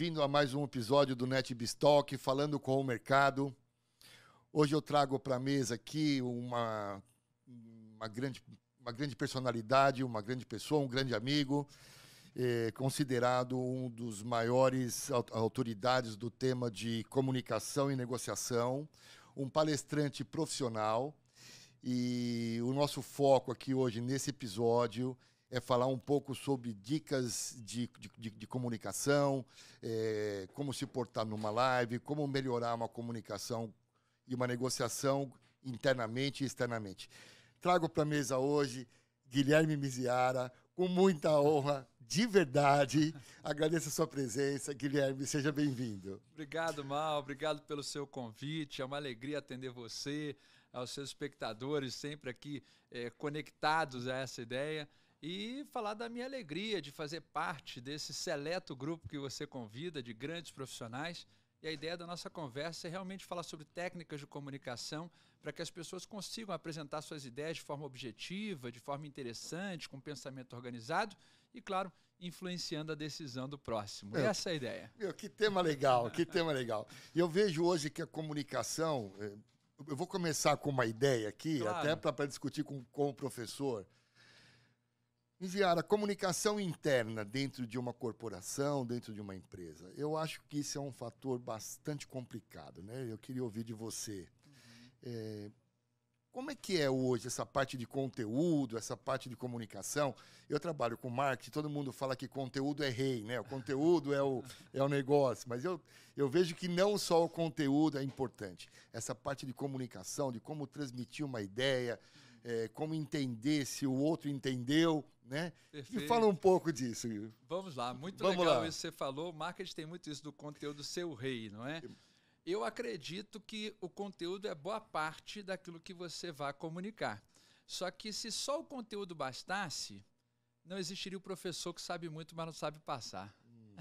Bem-vindo a mais um episódio do Net Talk, falando com o mercado. Hoje eu trago para a mesa aqui uma, uma, grande, uma grande personalidade, uma grande pessoa, um grande amigo, é, considerado um dos maiores autoridades do tema de comunicação e negociação, um palestrante profissional. E o nosso foco aqui hoje, nesse episódio, é falar um pouco sobre dicas de, de, de comunicação, é, como se portar numa live, como melhorar uma comunicação e uma negociação internamente e externamente. Trago para a mesa hoje Guilherme Miziara, com muita honra, de verdade. Agradeço a sua presença. Guilherme, seja bem-vindo. Obrigado, Mal. Obrigado pelo seu convite. É uma alegria atender você, aos seus espectadores, sempre aqui é, conectados a essa ideia e falar da minha alegria de fazer parte desse seleto grupo que você convida de grandes profissionais. E a ideia da nossa conversa é realmente falar sobre técnicas de comunicação para que as pessoas consigam apresentar suas ideias de forma objetiva, de forma interessante, com pensamento organizado e, claro, influenciando a decisão do próximo. Meu, Essa é a ideia. Meu, que tema legal, que tema legal. E eu vejo hoje que a comunicação. Eh, eu vou começar com uma ideia aqui, claro. até para discutir com, com o professor. Enviar a comunicação interna dentro de uma corporação, dentro de uma empresa. Eu acho que isso é um fator bastante complicado, né? Eu queria ouvir de você. Uhum. É, como é que é hoje essa parte de conteúdo, essa parte de comunicação? Eu trabalho com marketing, todo mundo fala que conteúdo é rei, né? O conteúdo é o, é o negócio, mas eu, eu vejo que não só o conteúdo é importante. Essa parte de comunicação, de como transmitir uma ideia, é, como entender se o outro entendeu, né? Perfeito. Me fala um pouco disso. Vamos lá, muito Vamos legal lá. isso que você falou. O marketing tem muito isso do conteúdo ser o rei, não é? Eu acredito que o conteúdo é boa parte daquilo que você vai comunicar. Só que se só o conteúdo bastasse, não existiria o professor que sabe muito, mas não sabe passar.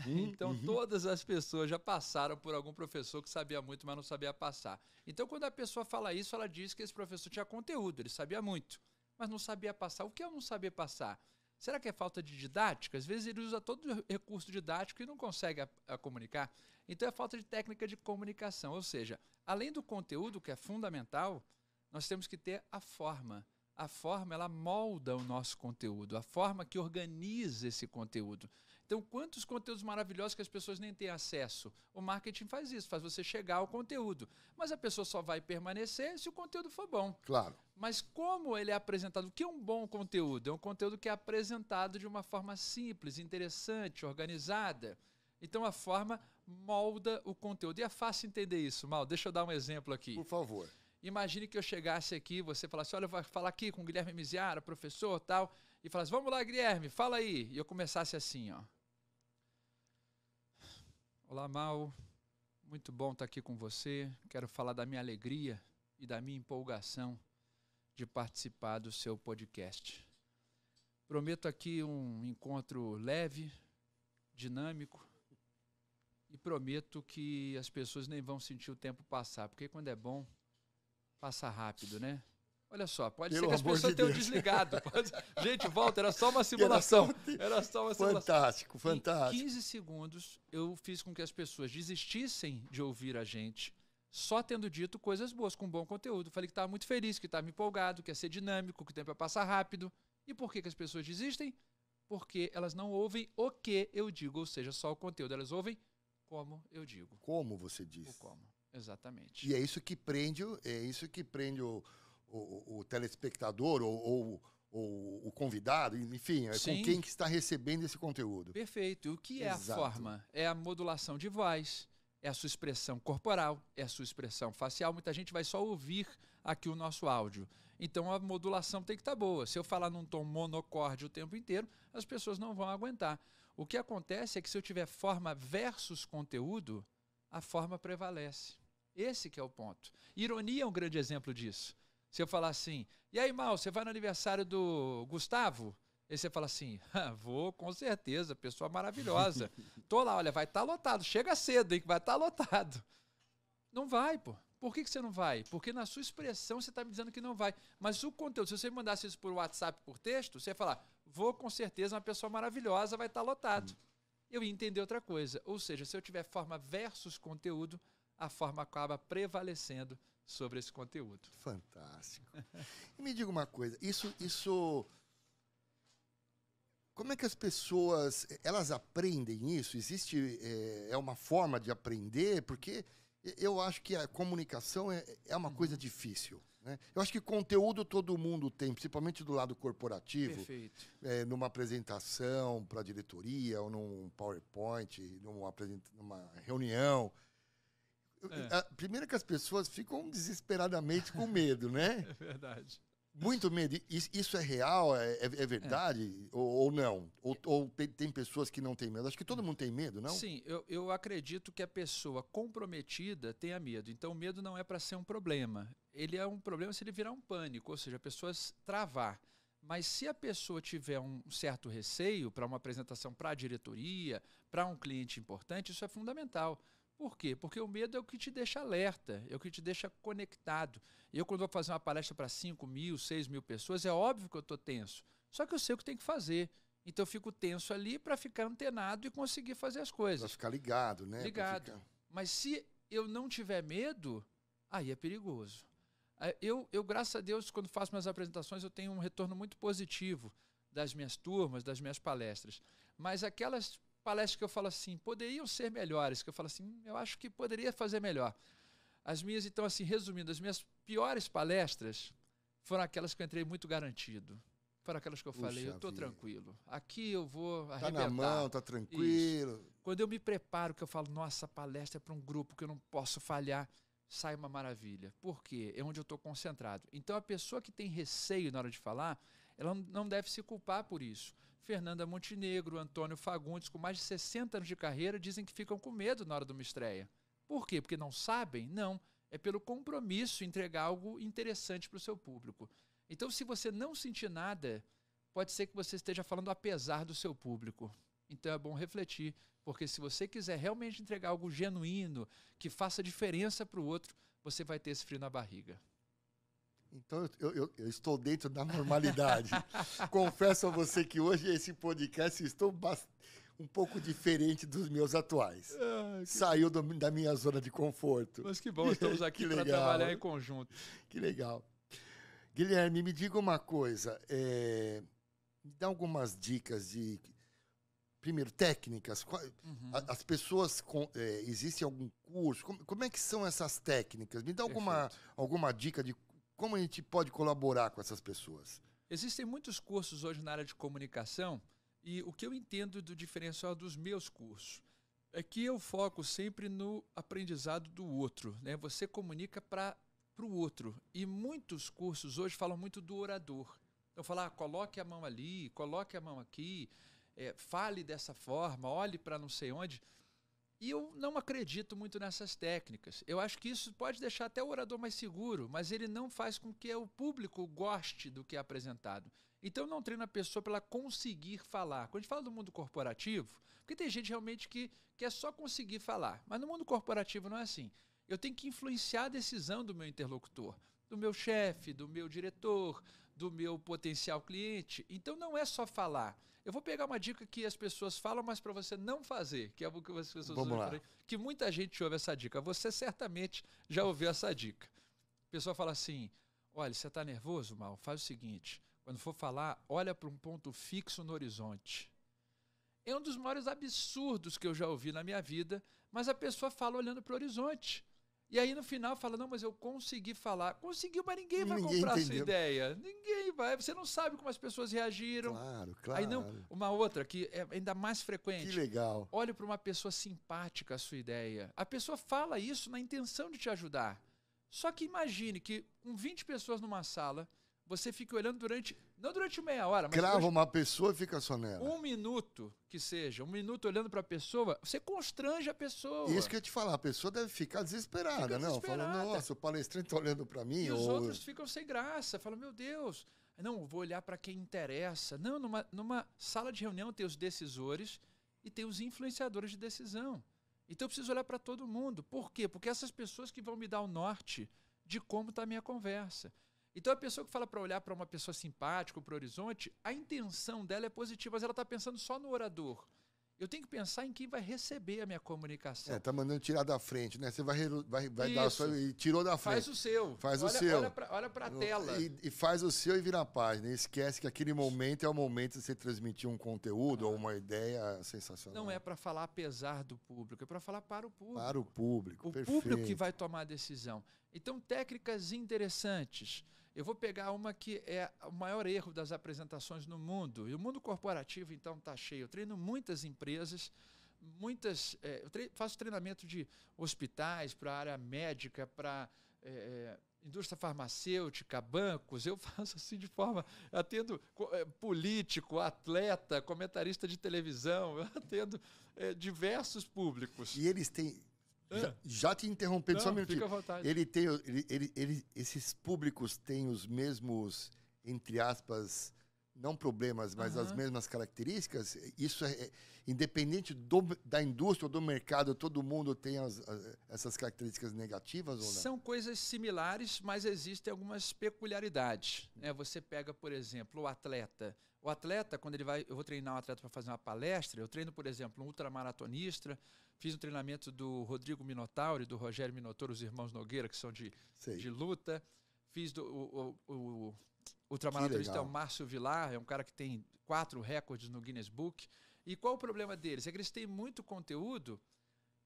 Uhum, então, uhum. todas as pessoas já passaram por algum professor que sabia muito, mas não sabia passar. Então, quando a pessoa fala isso, ela diz que esse professor tinha conteúdo, ele sabia muito, mas não sabia passar. O que é não saber passar? Será que é falta de didática? Às vezes ele usa todo o recurso didático e não consegue a, a comunicar. Então, é falta de técnica de comunicação. Ou seja, além do conteúdo, que é fundamental, nós temos que ter a forma a forma ela molda o nosso conteúdo, a forma que organiza esse conteúdo. Então, quantos conteúdos maravilhosos que as pessoas nem têm acesso? O marketing faz isso, faz você chegar ao conteúdo. Mas a pessoa só vai permanecer se o conteúdo for bom. Claro. Mas como ele é apresentado? O que é um bom conteúdo? É um conteúdo que é apresentado de uma forma simples, interessante, organizada. Então a forma molda o conteúdo. E é fácil entender isso, Mal. Deixa eu dar um exemplo aqui. Por favor. Imagine que eu chegasse aqui, você falasse, olha, eu vou falar aqui com o Guilherme Miziara, professor tal, e falasse, vamos lá, Guilherme, fala aí. E eu começasse assim, ó. Olá, Mal. Muito bom estar aqui com você. Quero falar da minha alegria e da minha empolgação de participar do seu podcast. Prometo aqui um encontro leve, dinâmico e prometo que as pessoas nem vão sentir o tempo passar, porque quando é bom, passa rápido, né? Olha só, pode Pelo ser que as pessoas de tenham desligado. Pode... Gente, volta, era só uma simulação. Era só uma simulação. Fantástico, fantástico. Em 15 segundos, eu fiz com que as pessoas desistissem de ouvir a gente, só tendo dito coisas boas, com bom conteúdo. Falei que estava muito feliz, que estava empolgado, que ia ser dinâmico, que o tempo ia passar rápido. E por que, que as pessoas desistem? Porque elas não ouvem o que eu digo, ou seja, só o conteúdo. Elas ouvem como eu digo. Como você diz. O como, exatamente. E é isso que prende, é isso que prende o o, o telespectador ou, ou, ou, o convidado, enfim, é com quem que está recebendo esse conteúdo. Perfeito. O que é Exato. a forma? É a modulação de voz, é a sua expressão corporal, é a sua expressão facial. Muita gente vai só ouvir aqui o nosso áudio. Então a modulação tem que estar tá boa. Se eu falar num tom monocorde o tempo inteiro, as pessoas não vão aguentar. O que acontece é que se eu tiver forma versus conteúdo, a forma prevalece. Esse que é o ponto. Ironia é um grande exemplo disso. Se eu falar assim, e aí, Mal, você vai no aniversário do Gustavo? Aí você fala assim, ah, vou, com certeza, pessoa maravilhosa. Tô lá, olha, vai estar tá lotado. Chega cedo, hein, que vai estar tá lotado. Não vai, pô. Por que, que você não vai? Porque na sua expressão você está me dizendo que não vai. Mas o conteúdo, se você mandasse isso por WhatsApp, por texto, você ia falar, vou com certeza, uma pessoa maravilhosa vai estar tá lotado. eu ia entender outra coisa. Ou seja, se eu tiver forma versus conteúdo, a forma acaba prevalecendo sobre esse conteúdo. Fantástico. e me diga uma coisa, isso, isso, como é que as pessoas, elas aprendem isso? Existe é, é uma forma de aprender? Porque eu acho que a comunicação é, é uma uhum. coisa difícil. Né? Eu acho que conteúdo todo mundo tem, principalmente do lado corporativo, é, numa apresentação para a diretoria ou num PowerPoint, numa, numa reunião. É. A, primeiro que as pessoas ficam desesperadamente com medo, né? É verdade. Muito medo. Isso é real? É, é, é verdade? É. Ou, ou, não? Ou, ou, tem pessoas que não têm medo? Acho que todo mundo tem medo, não? Sim, eu, eu acredito que a pessoa comprometida tenha medo. Então, o medo não é para ser um problema. Ele é um problema se ele virar um pânico, ou seja, a pessoa travar. Mas se a pessoa tiver um certo receio para uma apresentação para a diretoria, para um cliente importante, isso é fundamental. Por quê? Porque o medo é o que te deixa alerta, é o que te deixa conectado. Eu, quando vou fazer uma palestra para 5 mil, 6 mil pessoas, é óbvio que eu estou tenso. Só que eu sei o que tem que fazer. Então eu fico tenso ali para ficar antenado e conseguir fazer as coisas. Para ficar ligado, né? Ligado. Ficar... Mas se eu não tiver medo, aí é perigoso. Eu, eu, graças a Deus, quando faço minhas apresentações, eu tenho um retorno muito positivo das minhas turmas, das minhas palestras. Mas aquelas palestras que eu falo assim, poderiam ser melhores, que eu falo assim, eu acho que poderia fazer melhor. As minhas, então, assim, resumindo, as minhas piores palestras foram aquelas que eu entrei muito garantido. Foram aquelas que eu Puxa falei, eu estou tranquilo. Aqui eu vou arrebentar. Tá na mão, tá tranquilo. Isso. Quando eu me preparo, que eu falo, nossa, palestra é para um grupo que eu não posso falhar, sai uma maravilha. Por quê? É onde eu estou concentrado. Então, a pessoa que tem receio na hora de falar, ela não deve se culpar por isso. Fernanda Montenegro, Antônio Fagundes, com mais de 60 anos de carreira, dizem que ficam com medo na hora de uma estreia. Por quê? Porque não sabem? Não. É pelo compromisso entregar algo interessante para o seu público. Então, se você não sentir nada, pode ser que você esteja falando apesar do seu público. Então é bom refletir, porque se você quiser realmente entregar algo genuíno, que faça diferença para o outro, você vai ter esse frio na barriga. Então eu, eu, eu, estou dentro da normalidade. Confesso a você que hoje esse podcast estou um pouco diferente dos meus atuais. Ah, Saiu do, da minha zona de conforto. Mas que bom, estamos aqui para trabalhar em conjunto. Que legal. Guilherme, me diga uma coisa. É, me dá algumas dicas de. Primeiro, técnicas. Uhum. As pessoas. Com, é, existe algum curso? Como, como, é que são essas técnicas? Me dá alguma, alguma dica de como a gente pode colaborar com essas pessoas? Existem muitos cursos hoje na área de comunicação e o que eu entendo do diferencial dos meus cursos é que eu foco sempre no aprendizado do outro. Né? Você comunica para o outro. E muitos cursos hoje falam muito do orador. Então, falar, ah, coloque a mão ali, coloque a mão aqui, é, fale dessa forma, olhe para não sei onde. E eu não acredito muito nessas técnicas. Eu acho que isso pode deixar até o orador mais seguro, mas ele não faz com que o público goste do que é apresentado. Então não treina a pessoa para ela conseguir falar. Quando a gente fala do mundo corporativo, porque tem gente realmente que quer só conseguir falar, mas no mundo corporativo não é assim. Eu tenho que influenciar a decisão do meu interlocutor, do meu chefe, do meu diretor, do meu potencial cliente. Então não é só falar. Eu vou pegar uma dica que as pessoas falam, mas para você não fazer, que é o que as pessoas Vamos lá. Aí, que muita gente ouve essa dica. Você certamente já ouviu essa dica. A pessoa fala assim: olha, você está nervoso, mal? Faz o seguinte: quando for falar, olha para um ponto fixo no horizonte. É um dos maiores absurdos que eu já ouvi na minha vida, mas a pessoa fala olhando para o horizonte. E aí no final fala: não, mas eu consegui falar. Conseguiu, mas ninguém vai ninguém comprar entendeu. a sua ideia. Ninguém vai. Você não sabe como as pessoas reagiram. Claro, claro. Aí não, uma outra que é ainda mais frequente. Que legal. Olhe para uma pessoa simpática a sua ideia. A pessoa fala isso na intenção de te ajudar. Só que imagine que com 20 pessoas numa sala, você fica olhando durante. Não durante meia hora, mas. Crava uma pessoa e fica só nela. Um minuto que seja, um minuto olhando para a pessoa, você constrange a pessoa. Isso que eu te falar, a pessoa deve ficar desesperada, fica não? Desesperada. Falando, nossa, o palestrante está olhando para mim. E ou... os outros ficam sem graça, falam, meu Deus. Não, vou olhar para quem interessa. Não, numa, numa sala de reunião tem os decisores e tem os influenciadores de decisão. Então eu preciso olhar para todo mundo. Por quê? Porque essas pessoas que vão me dar o norte de como está a minha conversa. Então a pessoa que fala para olhar para uma pessoa simpática, para o horizonte, a intenção dela é positiva, mas ela está pensando só no orador. Eu tenho que pensar em quem vai receber a minha comunicação. É, tá mandando tirar da frente, né? Você vai, vai, vai dar a sua e tirou da frente. Faz o seu. Faz olha, o seu. Olha para a tela. E, e, faz o seu e vira a página. E esquece que aquele momento é o momento de você transmitir um conteúdo ah. ou uma ideia sensacional. Não é para falar apesar do público, é para falar para o público. Para o público, O perfeito. público que vai tomar a decisão. Então, técnicas interessantes. Eu vou pegar uma que é o maior erro das apresentações no mundo. E o mundo corporativo, então, está cheio. Eu treino muitas empresas, muitas. É, eu faço treinamento de hospitais, para a área médica, para. É, é, indústria farmacêutica, bancos, eu faço assim de forma. Atendo é, político, atleta, comentarista de televisão, eu atendo é, diversos públicos. E eles têm. Já, já, te interrompendo Não, só um minutinho. Fica à vontade. Ele tem, ele, ele, ele, esses públicos têm os mesmos, entre aspas, não problemas, mas uhum. as mesmas características. Isso é, é independente do, da indústria ou do mercado, todo mundo tem as, as, essas características negativas ou não? São coisas similares, mas existem algumas peculiaridades. Né? Você pega, por exemplo, o atleta. O atleta, quando ele vai, eu vou treinar um atleta para fazer uma palestra, eu treino, por exemplo, um ultramaratonista Fiz um treinamento do Rodrigo Minotauro e do Rogério Minotauro, os irmãos Nogueira, que são de, de luta. Fiz do, o, o, o ultramaratonista é o Márcio Vilar, é um cara que tem quatro recordes no Guinness Book. E qual o problema deles? É que eles têm muito conteúdo,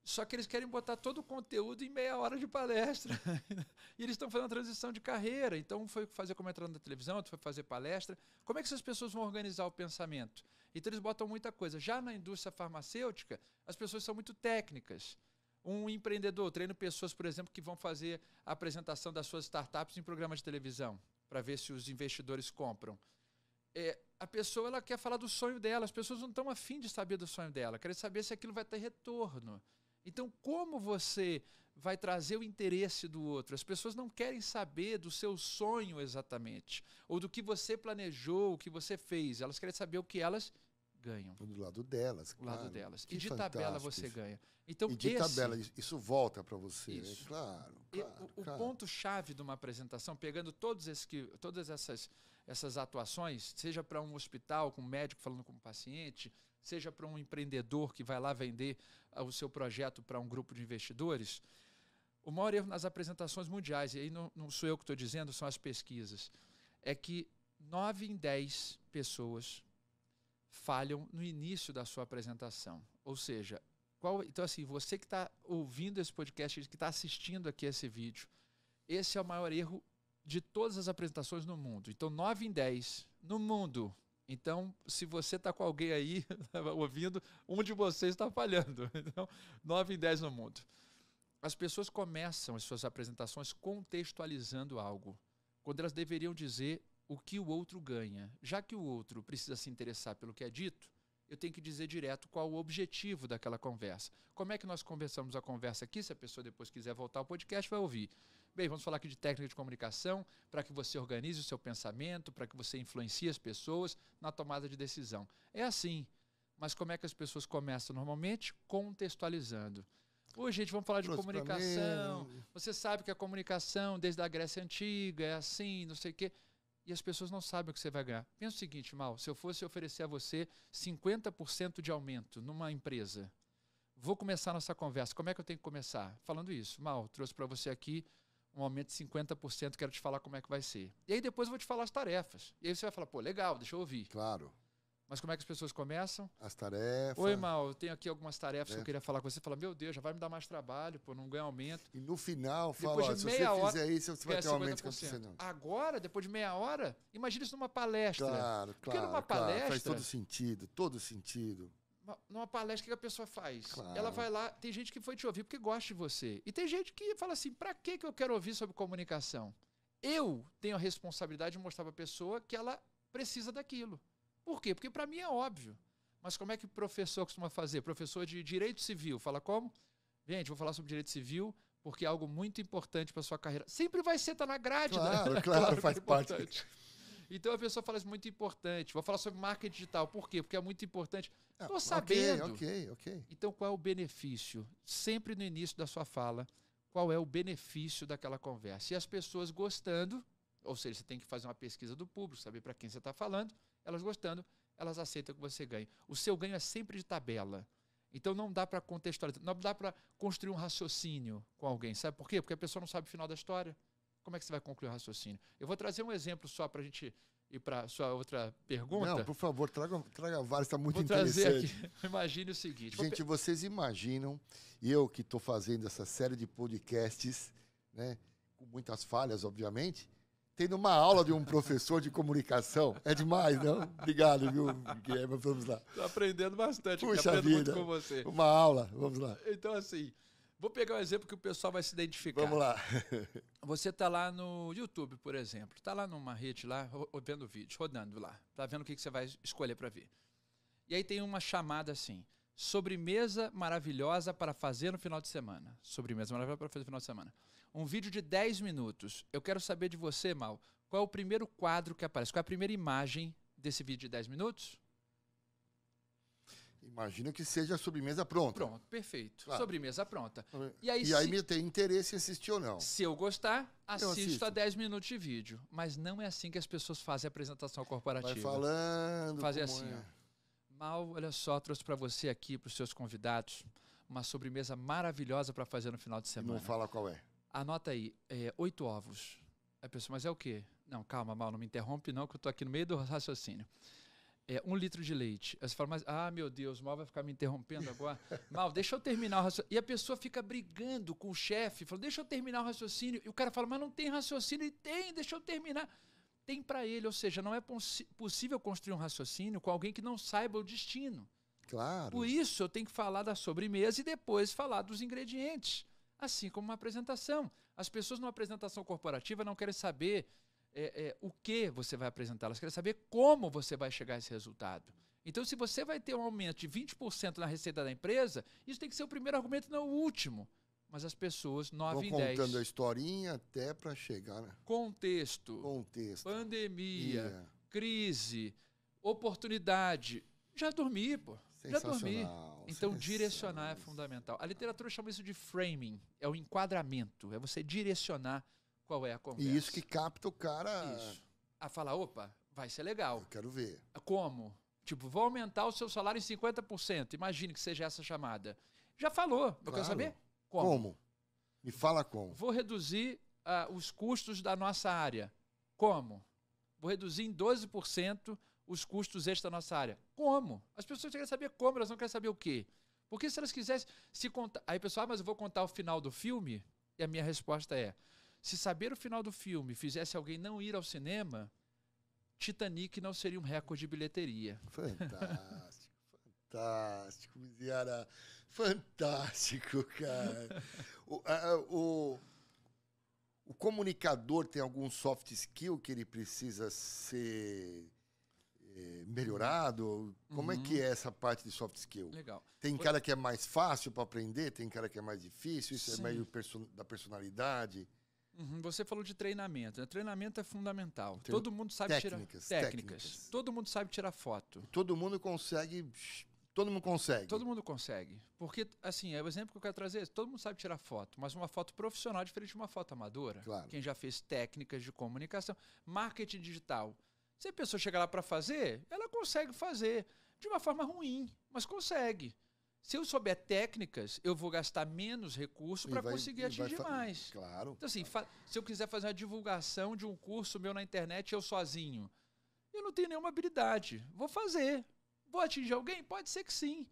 só que eles querem botar todo o conteúdo em meia hora de palestra. e eles estão fazendo uma transição de carreira. Então, um foi fazer comentário na televisão, outro foi fazer palestra. Como é que essas pessoas vão organizar o pensamento? Então eles botam muita coisa. Já na indústria farmacêutica, as pessoas são muito técnicas. Um empreendedor, treino pessoas, por exemplo, que vão fazer a apresentação das suas startups em programa de televisão, para ver se os investidores compram. É, a pessoa ela quer falar do sonho dela, as pessoas não estão afim de saber do sonho dela, querem saber se aquilo vai ter retorno. Então, como você vai trazer o interesse do outro? As pessoas não querem saber do seu sonho exatamente, ou do que você planejou, o que você fez. Elas querem saber o que elas ganham. Do lado delas, claro. Do lado delas. Que e de tabela você ganha. Então, e de esse, tabela, isso volta para você, né? isso. claro. claro o, claro. ponto-chave de uma apresentação, pegando todos esses, todas essas, essas atuações, seja para um hospital, com um médico falando com um paciente, seja para um empreendedor que vai lá vender uh, o seu projeto para um grupo de investidores, o maior erro nas apresentações mundiais, e aí não, não sou eu que estou dizendo, são as pesquisas, é que 9 em 10 pessoas falham no início da sua apresentação. Ou seja, qual, então assim, você que está ouvindo esse podcast, que está assistindo aqui esse vídeo, esse é o maior erro de todas as apresentações no mundo. Então, 9 em 10 no mundo. Então, se você está com alguém aí ouvindo, um de vocês está falhando. Então, 9 em 10 no mundo. As pessoas começam as suas apresentações contextualizando algo, quando elas deveriam dizer o que o outro ganha. Já que o outro precisa se interessar pelo que é dito, eu tenho que dizer direto qual o objetivo daquela conversa. Como é que nós conversamos a conversa aqui? Se a pessoa depois quiser voltar ao podcast, vai ouvir. Bem, vamos falar aqui de técnica de comunicação para que você organize o seu pensamento, para que você influencie as pessoas na tomada de decisão. É assim. Mas como é que as pessoas começam normalmente? Contextualizando. Hoje, gente, vamos falar de comunicação. Você sabe que a comunicação, desde a Grécia Antiga, é assim, não sei o quê e as pessoas não sabem o que você vai ganhar. Pensa o seguinte, Mal, se eu fosse oferecer a você 50% de aumento numa empresa, vou começar nossa conversa. Como é que eu tenho que começar? Falando isso. Mal, trouxe para você aqui um aumento de 50%, quero te falar como é que vai ser. E aí depois eu vou te falar as tarefas. E aí você vai falar, pô, legal, deixa eu ouvir. Claro. Mas como é que as pessoas começam? As tarefas. Oi, Mal, eu tenho aqui algumas tarefas é. que eu queria falar com você. Fala, meu Deus, já vai me dar mais trabalho, pô, não ganha aumento. E no final, fala, ó, se você hora, fizer isso, você vai ter um aumento que você não. Agora, depois de meia hora, imagina isso numa palestra. Claro, Porque claro. numa palestra. Claro, faz todo sentido, todo sentido. Numa palestra, o que a pessoa faz? Claro. Ela vai lá, tem gente que foi te ouvir porque gosta de você. E tem gente que fala assim: pra que eu quero ouvir sobre comunicação? Eu tenho a responsabilidade de mostrar para a pessoa que ela precisa daquilo. Por quê? Porque para mim é óbvio. Mas como é que o professor costuma fazer? Professor de direito civil, fala como? Gente, vou falar sobre direito civil porque é algo muito importante para sua carreira. Sempre vai ser, tá na grade, claro, né? Claro, claro, faz é parte. Então a pessoa fala isso muito importante. Vou falar sobre marketing digital. Por quê? Porque é muito importante. Estou ah, sabendo. Ok, ok, ok. Então qual é o benefício? Sempre no início da sua fala, qual é o benefício daquela conversa? E as pessoas gostando, ou seja, você tem que fazer uma pesquisa do público, saber para quem você está falando elas gostando, elas aceitam que você ganhe. O seu ganho é sempre de tabela. Então não dá para contextualizar, não dá para construir um raciocínio com alguém. Sabe por quê? Porque a pessoa não sabe o final da história. Como é que você vai concluir o raciocínio? Eu vou trazer um exemplo só para a gente ir para sua outra pergunta. Não, por favor, traga, traga vários, está muito vou interessante. Trazer aqui. Imagine o seguinte. Gente, vocês imaginam, eu que estou fazendo essa série de podcasts, né, com muitas falhas, obviamente, tendo uma aula de um professor de comunicação. É demais, não? Obrigado, viu, Guilherme? Vamos lá. Estou aprendendo bastante, Puxa aprendo vida, muito com você. Uma aula, vamos lá. Então, assim, vou pegar um exemplo que o pessoal vai se identificar. Vamos lá. Você está lá no YouTube, por exemplo. Está lá numa rede lá, vendo vídeos, rodando lá. Está vendo o que, que você vai escolher para ver. E aí tem uma chamada assim, sobremesa maravilhosa para fazer no final de semana. Sobremesa maravilhosa para fazer no final de semana um vídeo de 10 minutos. Eu quero saber de você, Mal, qual é o primeiro quadro que aparece? Qual é a primeira imagem desse vídeo de 10 minutos? Imagino que seja a sobremesa pronta. Pronto, perfeito. Claro. Sobremesa pronta. E aí, e se, aí me tem interesse em assistir ou não. Se eu gostar, assisto, a 10 minutos de vídeo. Mas não é assim que as pessoas fazem a apresentação corporativa. Vai falando. Fazer assim, é. ó. Mal, olha só, trouxe para você aqui, para os seus convidados, uma sobremesa maravilhosa para fazer no final de semana. Não fala qual é. Anota aí, é, oito ovos. A pessoa, mas é o quê? Não, calma, Mal, não me interrompe não, que eu estou aqui no meio do raciocínio. É, um litro de leite. Aí você fala, mas, ah, meu Deus, Mal vai ficar me interrompendo agora. Mal, deixa eu terminar o raciocínio. E a pessoa fica brigando com o chefe, falando, deixa eu terminar o raciocínio. E o cara fala, mas não tem raciocínio. E tem, deixa eu terminar. Tem para ele, ou seja, não é possível construir um raciocínio com alguém que não saiba o destino. Claro. Por isso eu tenho que falar da sobremesa e depois falar dos ingredientes assim como uma apresentação. As pessoas numa apresentação corporativa não querem saber é, é, o que você vai apresentar, elas querem saber como você vai chegar a esse resultado. Então, se você vai ter um aumento de 20% na receita da empresa, isso tem que ser o primeiro argumento, não o último. Mas as pessoas, 9 Vão em 10. contando a historinha até para chegar. Né? Contexto. Contexto. Pandemia. Yeah. Crise. Oportunidade. Já dormi, pô. Já dormi. Então, direcionar é fundamental. A literatura chama isso de framing, é o enquadramento, é você direcionar qual é a conversa. E isso que capta o cara. Isso. A falar, opa, vai ser legal. Eu quero ver. Como? Tipo, vou aumentar o seu salário em 50%. Imagine que seja essa chamada. Já falou. Claro. Eu quero saber como. Como? Me fala como. Vou reduzir uh, os custos da nossa área. Como? Vou reduzir em 12% os custos extra da nossa área. Como? As pessoas querem saber como, elas não querem saber o quê. Porque se elas quisessem se contar. Aí, pessoal, ah, mas eu vou contar o final do filme? E a minha resposta é: se saber o final do filme fizesse alguém não ir ao cinema, Titanic não seria um recorde de bilheteria. Fantástico, fantástico, Miziara. Fantástico, cara. o, a, o, o comunicador tem algum soft skill que ele precisa ser melhorado? Como uhum. é que uhum. é essa parte de soft skill? Legal. Tem cara que é mais fácil para aprender, tem cara que é mais difícil, isso é Sim. é meio perso da personalidade. Uhum. Você falou de treinamento. Né? Treinamento é fundamental. Tem todo mundo sabe técnicas, tirar técnicas. técnicas. Todo mundo sabe tirar foto. Todo mundo consegue. Todo mundo consegue. Todo mundo consegue. Porque, assim, é o exemplo que eu quero trazer. Todo mundo sabe tirar foto, mas uma foto profissional é diferente de uma foto amadora. Claro. Quem já fez técnicas de comunicação. Marketing digital. Se a pessoa chegar lá para fazer, ela consegue fazer de uma forma ruim, mas consegue. Se eu souber técnicas, eu vou gastar menos recurso para conseguir atingir mais. Claro. Então, assim, se eu quiser fazer uma divulgação de um curso meu na internet, eu sozinho, eu não tenho nenhuma habilidade. Vou fazer. Vou atingir alguém? Pode ser que sim.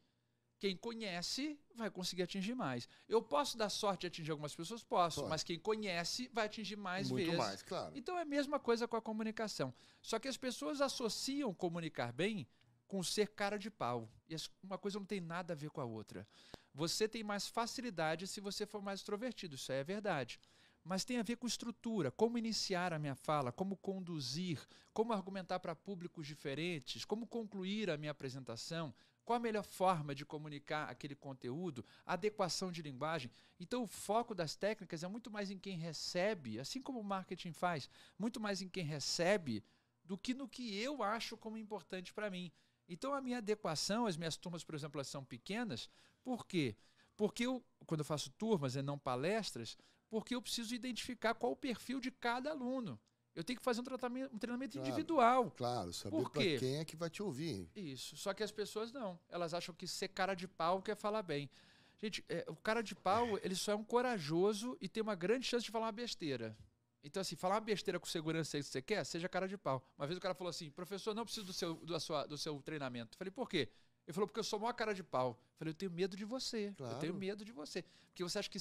Quem conhece vai conseguir atingir mais. Eu posso dar sorte de atingir algumas pessoas? Posso, Pode. mas quem conhece vai atingir mais Muito vezes. mais, claro. Então é a mesma coisa com a comunicação. Só que as pessoas associam comunicar bem com ser cara de pau. E uma coisa não tem nada a ver com a outra. Você tem mais facilidade se você for mais extrovertido, isso é verdade. Mas tem a ver com estrutura, como iniciar a minha fala, como conduzir, como argumentar para públicos diferentes, como concluir a minha apresentação, qual a melhor forma de comunicar aquele conteúdo? Adequação de linguagem. Então, o foco das técnicas é muito mais em quem recebe, assim como o marketing faz, muito mais em quem recebe do que no que eu acho como importante para mim. Então, a minha adequação, as minhas turmas, por exemplo, elas são pequenas. Por quê? Porque eu, quando eu faço turmas e não palestras, porque eu preciso identificar qual o perfil de cada aluno. Eu tenho que fazer um, tratamento, um treinamento claro, individual. Claro, saber para quem é que vai te ouvir. Isso. Só que as pessoas não. Elas acham que ser cara de pau quer falar bem. Gente, é, o cara de pau, ele só é um corajoso e tem uma grande chance de falar uma besteira. Então, assim, falar uma besteira com segurança que você quer, seja cara de pau. Uma vez o cara falou assim, professor, não preciso do seu, do, sua, do seu treinamento. Eu falei, por quê? Ele falou, porque eu sou maior cara de pau. Eu falei, eu tenho medo de você. Claro. Eu tenho medo de você. Porque você acha que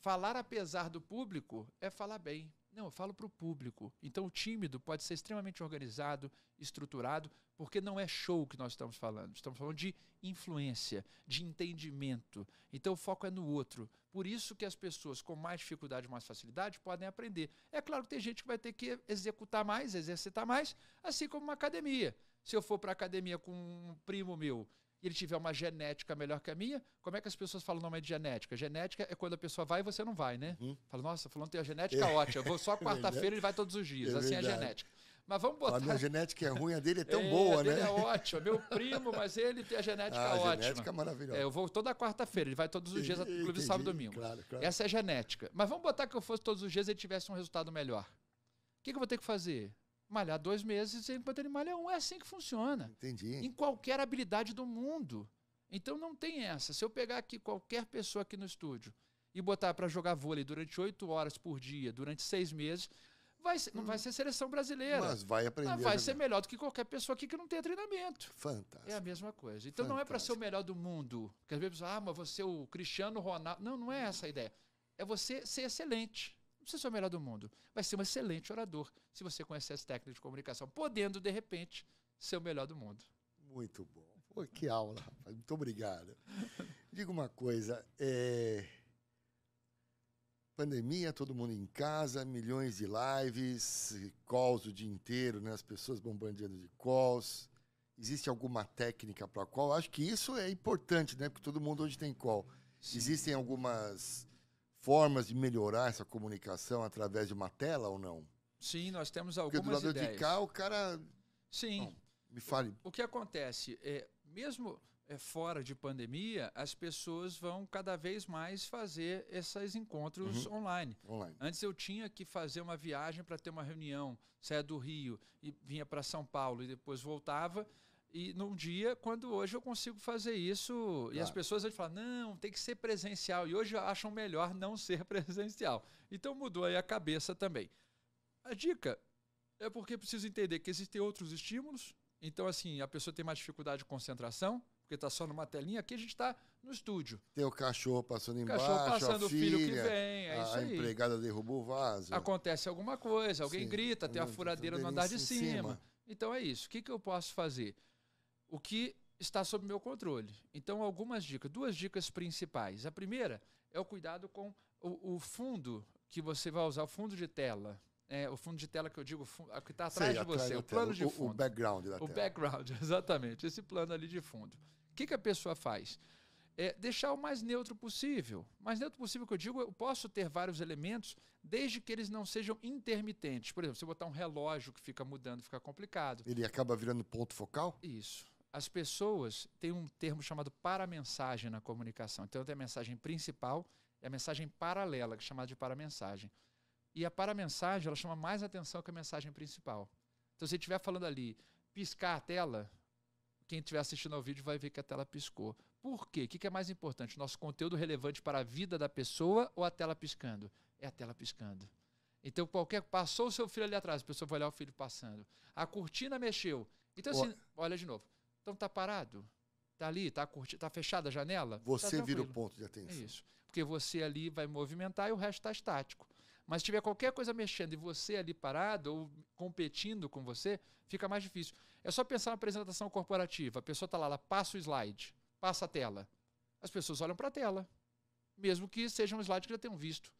falar apesar do público é falar bem. Não, eu falo para o público. Então, o tímido pode ser extremamente organizado, estruturado, porque não é show que nós estamos falando. Estamos falando de influência, de entendimento. Então, o foco é no outro. Por isso que as pessoas com mais dificuldade, mais facilidade, podem aprender. É claro que tem gente que vai ter que executar mais, exercitar mais, assim como uma academia. Se eu for para a academia com um primo meu e ele tiver uma genética melhor que a minha, como é que as pessoas falam o nome de genética? Genética é quando a pessoa vai e você não vai, né? Hum. Fala, nossa, falando tem a genética é. ótima, eu vou só quarta-feira e ele vai todos os dias. É assim verdade. é a genética. Mas vamos botar. A minha genética é ruim, a dele é tão é, boa, né? é ótima. Meu primo, mas ele tem a genética ah, ótima. A genética é maravilhosa. É, eu vou toda quarta-feira, ele vai todos os dias, inclusive sábado e domingo. Claro, claro. Essa é a genética. Mas vamos botar que eu fosse todos os dias e ele tivesse um resultado melhor. O que, que eu vou ter que fazer? Malhar dois meses enquanto ele malha um. É assim que funciona. Entendi. Em qualquer habilidade do mundo. Então não tem essa. Se eu pegar aqui qualquer pessoa aqui no estúdio e botar para jogar vôlei durante oito horas por dia, durante seis meses, vai ser, não vai ser seleção brasileira. Mas vai aprender. Mas vai ser melhor do que qualquer pessoa aqui que não tenha treinamento. Fantástico. É a mesma coisa. Então Fantástico. não é para ser o melhor do mundo. Porque às vezes, ah, mas você é o Cristiano Ronaldo. Não, não é essa a ideia. É você ser excelente. Não precisa ser o melhor do mundo. Vai ser um excelente orador se você conhecer as técnicas de comunicação, podendo, de repente, ser o melhor do mundo. Muito bom. Pô, que aula, rapaz. Muito obrigado. Diga uma coisa. É... Pandemia, todo mundo em casa, milhões de lives, calls o dia inteiro, né? As pessoas bombardeando de calls. Existe alguma técnica para call? Acho que isso é importante, né? Porque todo mundo hoje tem call. Sim. Existem algumas formas de melhorar essa comunicação através de uma tela ou não? Sim, nós temos algumas Porque do lado ideias. de cá, o cara... Sim. Não, me fale. O, o que acontece? É, mesmo é, fora de pandemia, as pessoas vão cada vez mais fazer esses encontros uhum. online. online. Antes eu tinha que fazer uma viagem para ter uma reunião, saia do Rio e vinha para São Paulo e depois voltava. E num dia, quando hoje eu consigo fazer isso, claro. e as pessoas hoje falam, não, tem que ser presencial. E hoje acham melhor não ser presencial. Então mudou aí a cabeça também. A dica é porque preciso entender que existem outros estímulos, então, assim, a pessoa tem mais dificuldade de concentração, porque está só numa telinha. Aqui a gente está no estúdio. Tem o cachorro passando embaixo, cachorro passando, a filha, o filho que vem, é a. A empregada derrubou o vaso. Acontece alguma coisa, alguém Sim, grita, tem a furadeira no andar de cima. cima. Então é isso. O que, que eu posso fazer? O que está sob meu controle. Então, algumas dicas, duas dicas principais. A primeira é o cuidado com o, o fundo que você vai usar, o fundo de tela é, o fundo de tela que eu digo, o que está atrás Sei, de você, o plano de fundo. O background da o tela. O background, exatamente, esse plano ali de fundo. O que, que a pessoa faz? É deixar o mais neutro possível. Mais neutro possível que eu digo, eu posso ter vários elementos, desde que eles não sejam intermitentes. Por exemplo, se eu botar um relógio que fica mudando, fica complicado. Ele acaba virando ponto focal? Isso. As pessoas têm um termo chamado paramensagem na comunicação. Então tem a mensagem principal e a mensagem paralela, que é chamada de paramensagem. E a paramensagem, ela chama mais atenção que a mensagem principal. Então, se estiver falando ali, piscar a tela, quem estiver assistindo ao vídeo vai ver que a tela piscou. Por quê? O que é mais importante? Nosso conteúdo relevante para a vida da pessoa ou a tela piscando? É a tela piscando. Então, qualquer. Passou o seu filho ali atrás, a pessoa vai olhar o filho passando. A cortina mexeu. Então, assim, olha de novo. Então, tá parado? Tá ali? Tá, curti, tá fechada a janela? Você tá vira o ponto de atenção. É isso. Porque você ali vai movimentar e o resto está estático. Mas se tiver qualquer coisa mexendo e você ali parado ou competindo com você, fica mais difícil. É só pensar na apresentação corporativa. A pessoa está lá, ela passa o slide, passa a tela. As pessoas olham para a tela, mesmo que seja um slide que já tenham visto.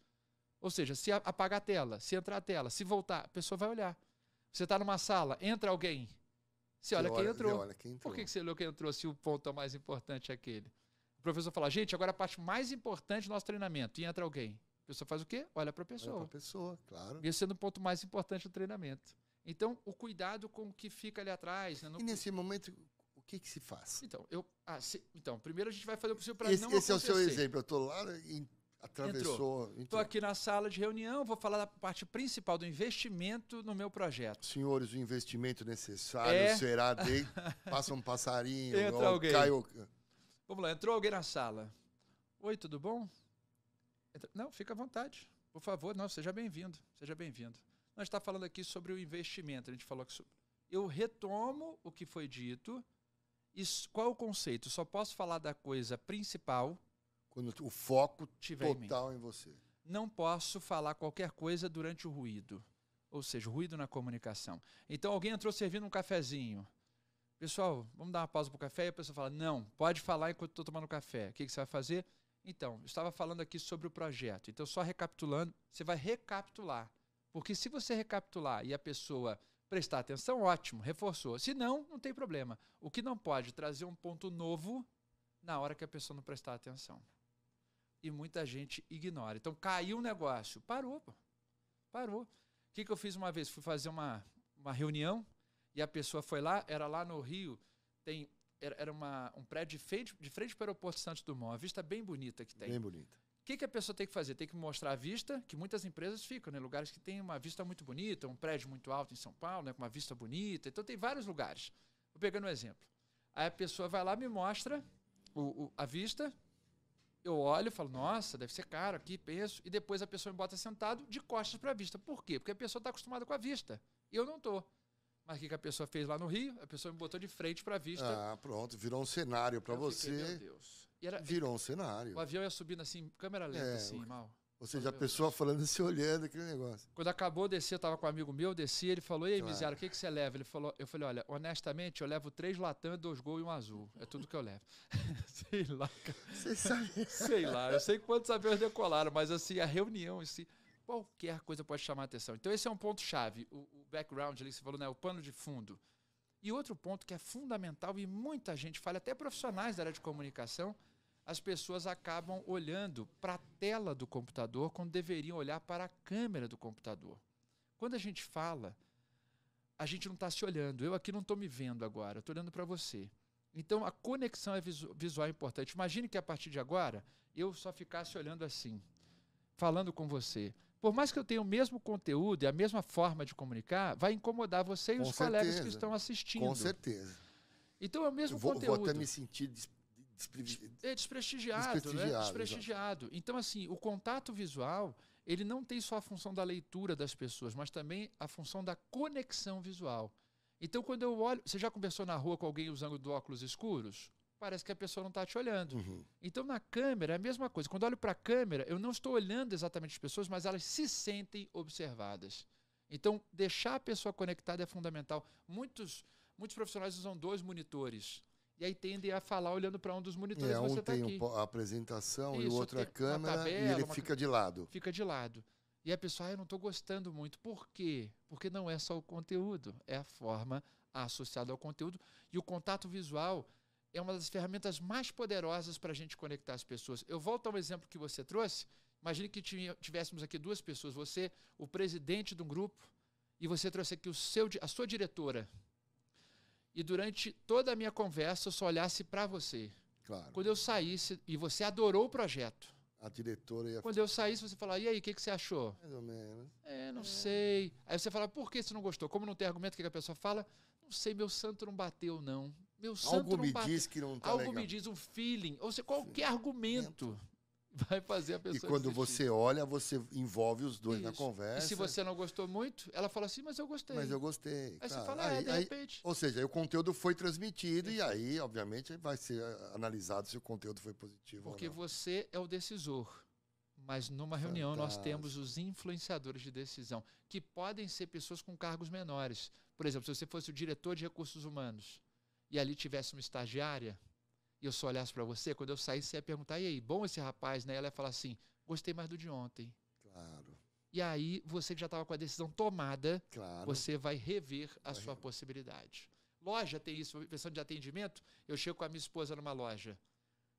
Ou seja, se apagar a tela, se entrar a tela, se voltar, a pessoa vai olhar. Você está numa sala, entra alguém, você olha, quem, entrou. olha quem entrou. Por que você olhou quem entrou se o ponto é mais importante é aquele? O professor fala, gente, agora a parte mais importante do nosso treinamento, e entra alguém. A pessoa faz o quê? Olha para a pessoa. Olha para a pessoa, claro. Esse sendo o ponto mais importante do treinamento. Então, o cuidado com o que fica ali atrás. Né? E nesse momento, o que, que se faz? Então, eu, ah, se, então, primeiro a gente vai fazer o possível para não Esse acontecer. é o seu exemplo. Eu estou lá, Atravessou. Estou aqui na sala de reunião, vou falar da parte principal do investimento no meu projeto. Senhores, o investimento necessário é... será de. Passa um passarinho, Entra alguém. Caiu... Vamos lá, entrou alguém na sala. Oi, tudo bom? Entra... Não, fica à vontade. Por favor, não, seja bem-vindo. Seja bem-vindo. Nós está falando aqui sobre o investimento. A gente falou que eu retomo o que foi dito. E qual o conceito? Só posso falar da coisa principal quando o foco tiver total em, em você. Não posso falar qualquer coisa durante o ruído. Ou seja, ruído na comunicação. Então alguém entrou servindo um cafezinho. Pessoal, vamos dar uma pausa para o café? E a pessoa fala: Não, pode falar enquanto estou tomando café. O que, que você vai fazer? Então, eu estava falando aqui sobre o projeto. Então, só recapitulando, você vai recapitular. Porque se você recapitular e a pessoa prestar atenção, ótimo, reforçou. Se não, não tem problema. O que não pode trazer um ponto novo na hora que a pessoa não prestar atenção e muita gente ignora. Então caiu um negócio, parou, pô. parou. O que, que eu fiz uma vez? Fui fazer uma, uma reunião e a pessoa foi lá, era lá no Rio, tem era, era uma, um prédio de frente, de frente para o aeroporto Santos Dumont, uma vista bem bonita que tem. Bem bonita. O que, que a pessoa tem que fazer? Tem que mostrar a vista, que muitas empresas ficam, né? Lugares que tem uma vista muito bonita, um prédio muito alto em São Paulo, né? com uma vista bonita. Então tem vários lugares. Vou pegando um exemplo. Aí a pessoa vai lá, me mostra o, o, a vista, eu olho e falo, nossa, deve ser caro aqui, penso, e depois a pessoa me bota sentado de costas para a vista. Por quê? Porque a pessoa está acostumada com a vista. E eu não estou. Mas o que a pessoa fez lá no Rio? A pessoa me botou de frente para a vista. Ah, pronto, virou um cenário para você. Fiquei, meu Deus. Era, virou um cenário. O avião ia subindo assim, câmera lenta, é, assim, mal. Ou seja, a pessoa falando se olhando aquele negócio. Quando acabou, descer, eu estava com um amigo meu, desci, ele falou, e aí, claro. miséria, o que, que você leva? Ele falou, eu falei, olha, honestamente, eu levo três latãs, dois gol e um azul. É tudo que eu levo. sei lá. Você sabe? Sei lá, eu sei quantos aviões decolaram, mas assim, a reunião, assim, qualquer coisa pode chamar a atenção. Então esse é um ponto-chave, o, o, background ali que você falou, né, o pano de fundo. E outro ponto que é fundamental e muita gente fala, até profissionais da área de comunicação, as pessoas acabam olhando para a tela do computador quando deveriam olhar para a câmera do computador. Quando a gente fala, a gente não está se olhando. Eu aqui não estou me vendo agora, estou olhando para você. Então a conexão é visual é importante. Imagine que a partir de agora eu só ficasse olhando assim, falando com você. Por mais que eu tenha o mesmo conteúdo e a mesma forma de comunicar, vai incomodar você e com os certeza. colegas que estão assistindo. Com certeza. Então é o mesmo vou, conteúdo. Vou até me sentir é desprestigiado, desprestigiado, né? desprestigiado. Então, assim, o contato visual, ele não tem só a função da leitura das pessoas, mas também a função da conexão visual. Então, quando eu olho. Você já conversou na rua com alguém usando óculos escuros? Parece que a pessoa não está te olhando. Uhum. Então, na câmera, é a mesma coisa. Quando eu olho para a câmera, eu não estou olhando exatamente as pessoas, mas elas se sentem observadas. Então, deixar a pessoa conectada é fundamental. Muitos, muitos profissionais usam dois monitores e aí tendem a falar olhando para um dos monitores. É, um tá tem aqui. a apresentação Isso, e o outro a câmera tabela, e ele fica de lado. Fica de lado. E a pessoa, ah, eu não estou gostando muito. Por quê? Porque não é só o conteúdo, é a forma associada ao conteúdo. E o contato visual é uma das ferramentas mais poderosas para a gente conectar as pessoas. Eu volto ao exemplo que você trouxe. Imagine que tivéssemos aqui duas pessoas, você, o presidente de um grupo, e você trouxe aqui o seu, a sua diretora e durante toda a minha conversa eu só olhasse para você. Claro. Quando eu saísse, e você adorou o projeto. A diretora ia... Quando eu saísse, você falava, e aí, o que, que você achou? Mais ou menos. É, não é. sei. Aí você fala, por que você não gostou? Como não tem argumento, o que, a pessoa fala? Não sei, meu santo não bateu, não. Meu santo Algo não me diz que não tá Algo legal. me diz, um feeling. Ou seja, qualquer argumento vai fazer a pessoa. E quando desistir. você olha, você envolve os dois Isso. na conversa. E se você não gostou muito, ela fala assim, mas eu gostei. Mas eu gostei. Aí você fala, é, aí, de aí, repente. Ou seja, o conteúdo foi transmitido e aí, obviamente, vai ser analisado se o conteúdo foi positivo. Porque você é o decisor. Mas numa Fantástico. reunião nós temos os influenciadores de decisão, que podem ser pessoas com cargos menores. Por exemplo, se você fosse o diretor de recursos humanos e ali tivesse uma estagiária, e eu só olhasse para você, quando eu saísse, você ia perguntar: e aí, bom esse rapaz, né? Ela ia falar assim: gostei mais do de ontem. Claro. E aí, você que já estava com a decisão tomada, claro. você vai rever a vai sua rever. possibilidade. Loja tem isso, questão de atendimento. Eu chego com a minha esposa numa loja.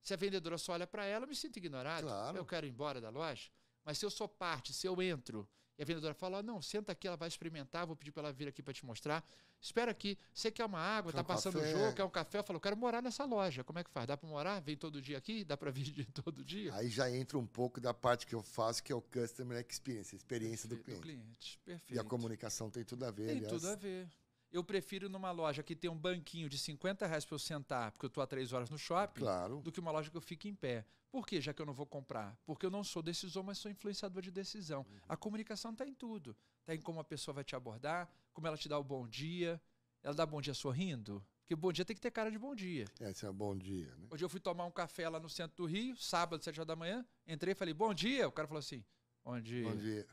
Se a vendedora só olha para ela, eu me sinto ignorado. Claro. Eu quero ir embora da loja. Mas se eu sou parte, se eu entro E a vendedora fala: não, senta aqui, ela vai experimentar, vou pedir para ela vir aqui para te mostrar. Espera aqui, você quer uma água, quer tá um passando o jogo, quer um café? Eu falo: quero morar nessa loja. Como é que faz? Dá para morar? Vem todo dia aqui? Dá para vir todo dia? Aí já entra um pouco da parte que eu faço, que é o Customer Experience, a experiência Perfeito, do cliente. do cliente. Perfeito. E a comunicação tem tudo a ver. Tem aliás. tudo a ver. Eu prefiro numa loja que tem um banquinho de 50 reais para eu sentar, porque eu estou há três horas no shopping, claro. do que uma loja que eu fique em pé. Por que, já que eu não vou comprar? Porque eu não sou decisor, mas sou influenciador de decisão. Uhum. A comunicação está em tudo. Está em como a pessoa vai te abordar, como ela te dá o bom dia. Ela dá bom dia sorrindo? Porque bom dia tem que ter cara de bom dia. Esse é o bom dia, né? Hoje eu fui tomar um café lá no centro do Rio, sábado, sete horas da manhã. Entrei e falei, bom dia. O cara falou assim, bom dia. Bom dia.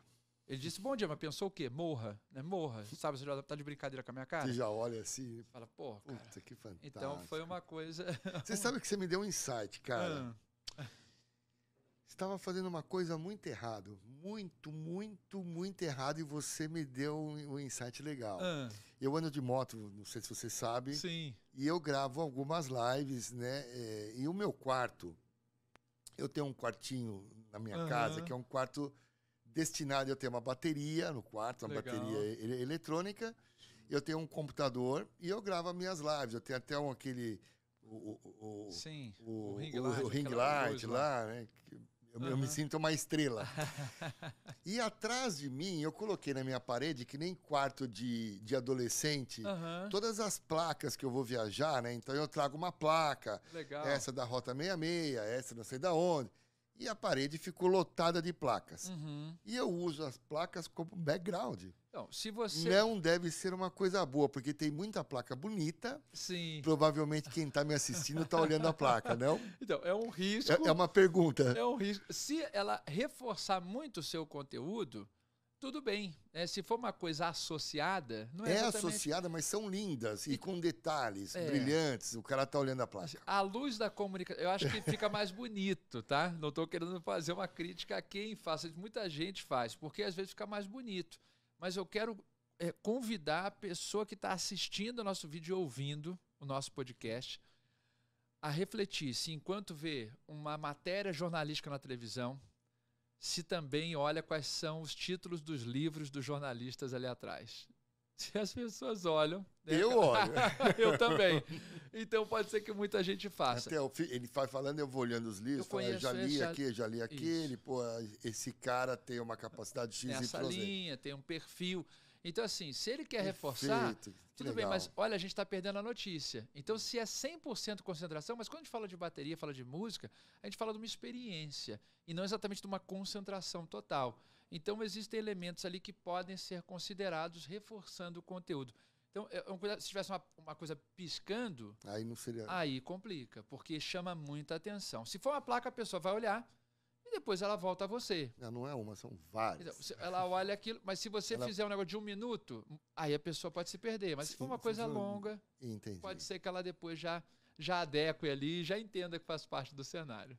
Ele disse bom dia, mas pensou o quê? Morra, né? Morra. Sabe, você já tá de brincadeira com a minha cara? Você já olha assim. Fala, pô, cara. Puta, que fantástico. Então foi uma coisa. Você sabe que você me deu um insight, cara. Ah. Estava fazendo uma coisa muito errado. Muito, muito, muito errado. E você me deu um, um insight legal. Ah. Eu ando de moto, não sei se você sabe. Sim. E eu gravo algumas lives, né? É, e o meu quarto. Eu tenho um quartinho na minha casa, que é um quarto destinado a ter uma bateria no quarto, uma Legal. bateria eletrônica. Eu tenho um computador e eu gravo minhas lives. Eu tenho até um aquele o, o, Sim, o, o ring light, o ring light lá, né? Eu, uhum. eu, me sinto uma estrela. e atrás de mim, eu coloquei na minha parede, que nem quarto de, de adolescente, uhum. todas as placas que eu vou viajar, né? Então eu trago uma placa. Legal. Essa da Rota 66, essa não sei da onde e a parede ficou lotada de placas. Uhum. E eu uso as placas como background. Então, se você... Não deve ser uma coisa boa, porque tem muita placa bonita. Sim. Provavelmente quem está me assistindo está olhando a placa, não? Então, é um risco. É, é, uma pergunta. É um risco. Se ela reforçar muito o seu conteúdo, tudo bem. É, se for uma coisa associada, não é. É exatamente... associada, mas são lindas e, e com detalhes é. brilhantes. O cara tá olhando a placa. A luz da comunicação, eu acho que fica mais bonito, tá? Não estou querendo fazer uma crítica a quem faça, muita gente faz, porque às vezes fica mais bonito. Mas eu quero é, convidar a pessoa que está assistindo o nosso vídeo e ouvindo o nosso podcast a refletir se enquanto vê uma matéria jornalística na televisão, se também olha quais são os títulos dos livros dos jornalistas ali atrás. Se as pessoas olham. Né? Eu olho. eu também. Então pode ser que muita gente faça. Até o, ele vai falando, eu vou olhando os livros, eu, falo, já li já... aqui, já li aquele, pô, esse cara tem uma capacidade X Essa linha, tem um perfil. Então, assim, se ele quer Perfeito. reforçar, tudo bem, mas olha, a gente está perdendo a notícia. Então, se é 100% concentração, mas quando a gente fala de bateria, fala de música, a gente fala de uma experiência e não exatamente de uma concentração total. Então, existem elementos ali que podem ser considerados reforçando o conteúdo. Então, é se tivesse uma, uma, coisa piscando, aí não seria. Aí complica, porque chama muita atenção. Se for uma placa, a pessoa vai olhar, e depois ela volta a você. Não, não é uma, são várias. Então, ela olha aquilo, mas se você ela... fizer um negócio de um minuto, aí a pessoa pode se perder. Mas se, se for uma coisa longa, Entendi. pode ser que ela depois já, já adeque ali já entenda que faz parte do cenário.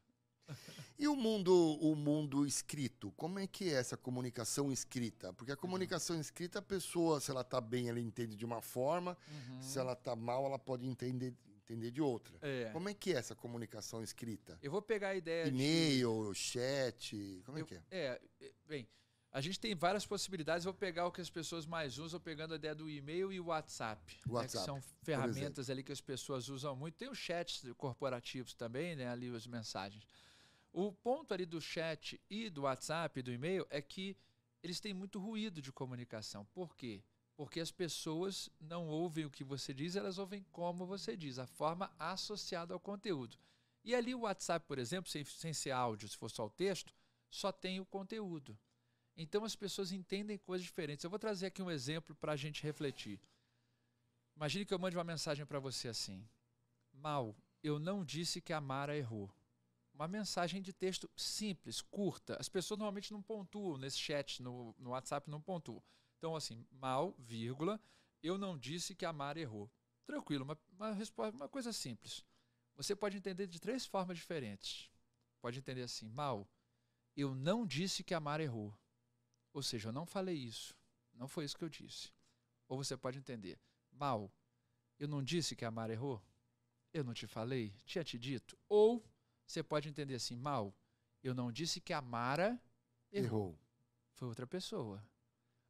E o mundo, o mundo escrito, como é que é essa comunicação escrita? Porque a comunicação uhum. escrita, a pessoa, se ela está bem, ela entende de uma forma, uhum. se ela está mal, ela pode entender entender de outra. É. Como é que é essa comunicação escrita? Eu vou pegar a ideia E-mail, de... chat, como é que é? É, é bem, a gente tem várias possibilidades. Vou pegar o que as pessoas mais usam, pegando a ideia do e-mail e o WhatsApp. WhatsApp né, que são ferramentas ali que as pessoas usam muito. Tem os chats corporativos também, né? Ali as mensagens. O ponto ali do chat e do WhatsApp do e-mail é que eles têm muito ruído de comunicação. Por quê? Porque as pessoas não ouvem o que você diz, elas ouvem como você diz, a forma associada ao conteúdo. E ali o WhatsApp, por exemplo, sem, sem ser áudio, se for só o texto, só tem o conteúdo. Então as pessoas entendem coisas diferentes. Eu vou trazer aqui um exemplo para a gente refletir. Imagine que eu mande uma mensagem para você assim: Mal, eu não disse que a Mara errou. Uma mensagem de texto simples, curta. As pessoas normalmente não pontuam nesse chat, no, no WhatsApp não pontuam. Então, assim, mal, vírgula, eu não disse que a Mara errou. Tranquilo, uma, uma, resposta, uma coisa simples. Você pode entender de três formas diferentes. Pode entender assim, mal, eu não disse que a Mara errou. Ou seja, eu não falei isso. Não foi isso que eu disse. Ou você pode entender, mal, eu não disse que a Mara errou. Eu não te falei, tinha te dito. Ou você pode entender assim, mal, eu não disse que a Mara errou. errou. Foi outra pessoa.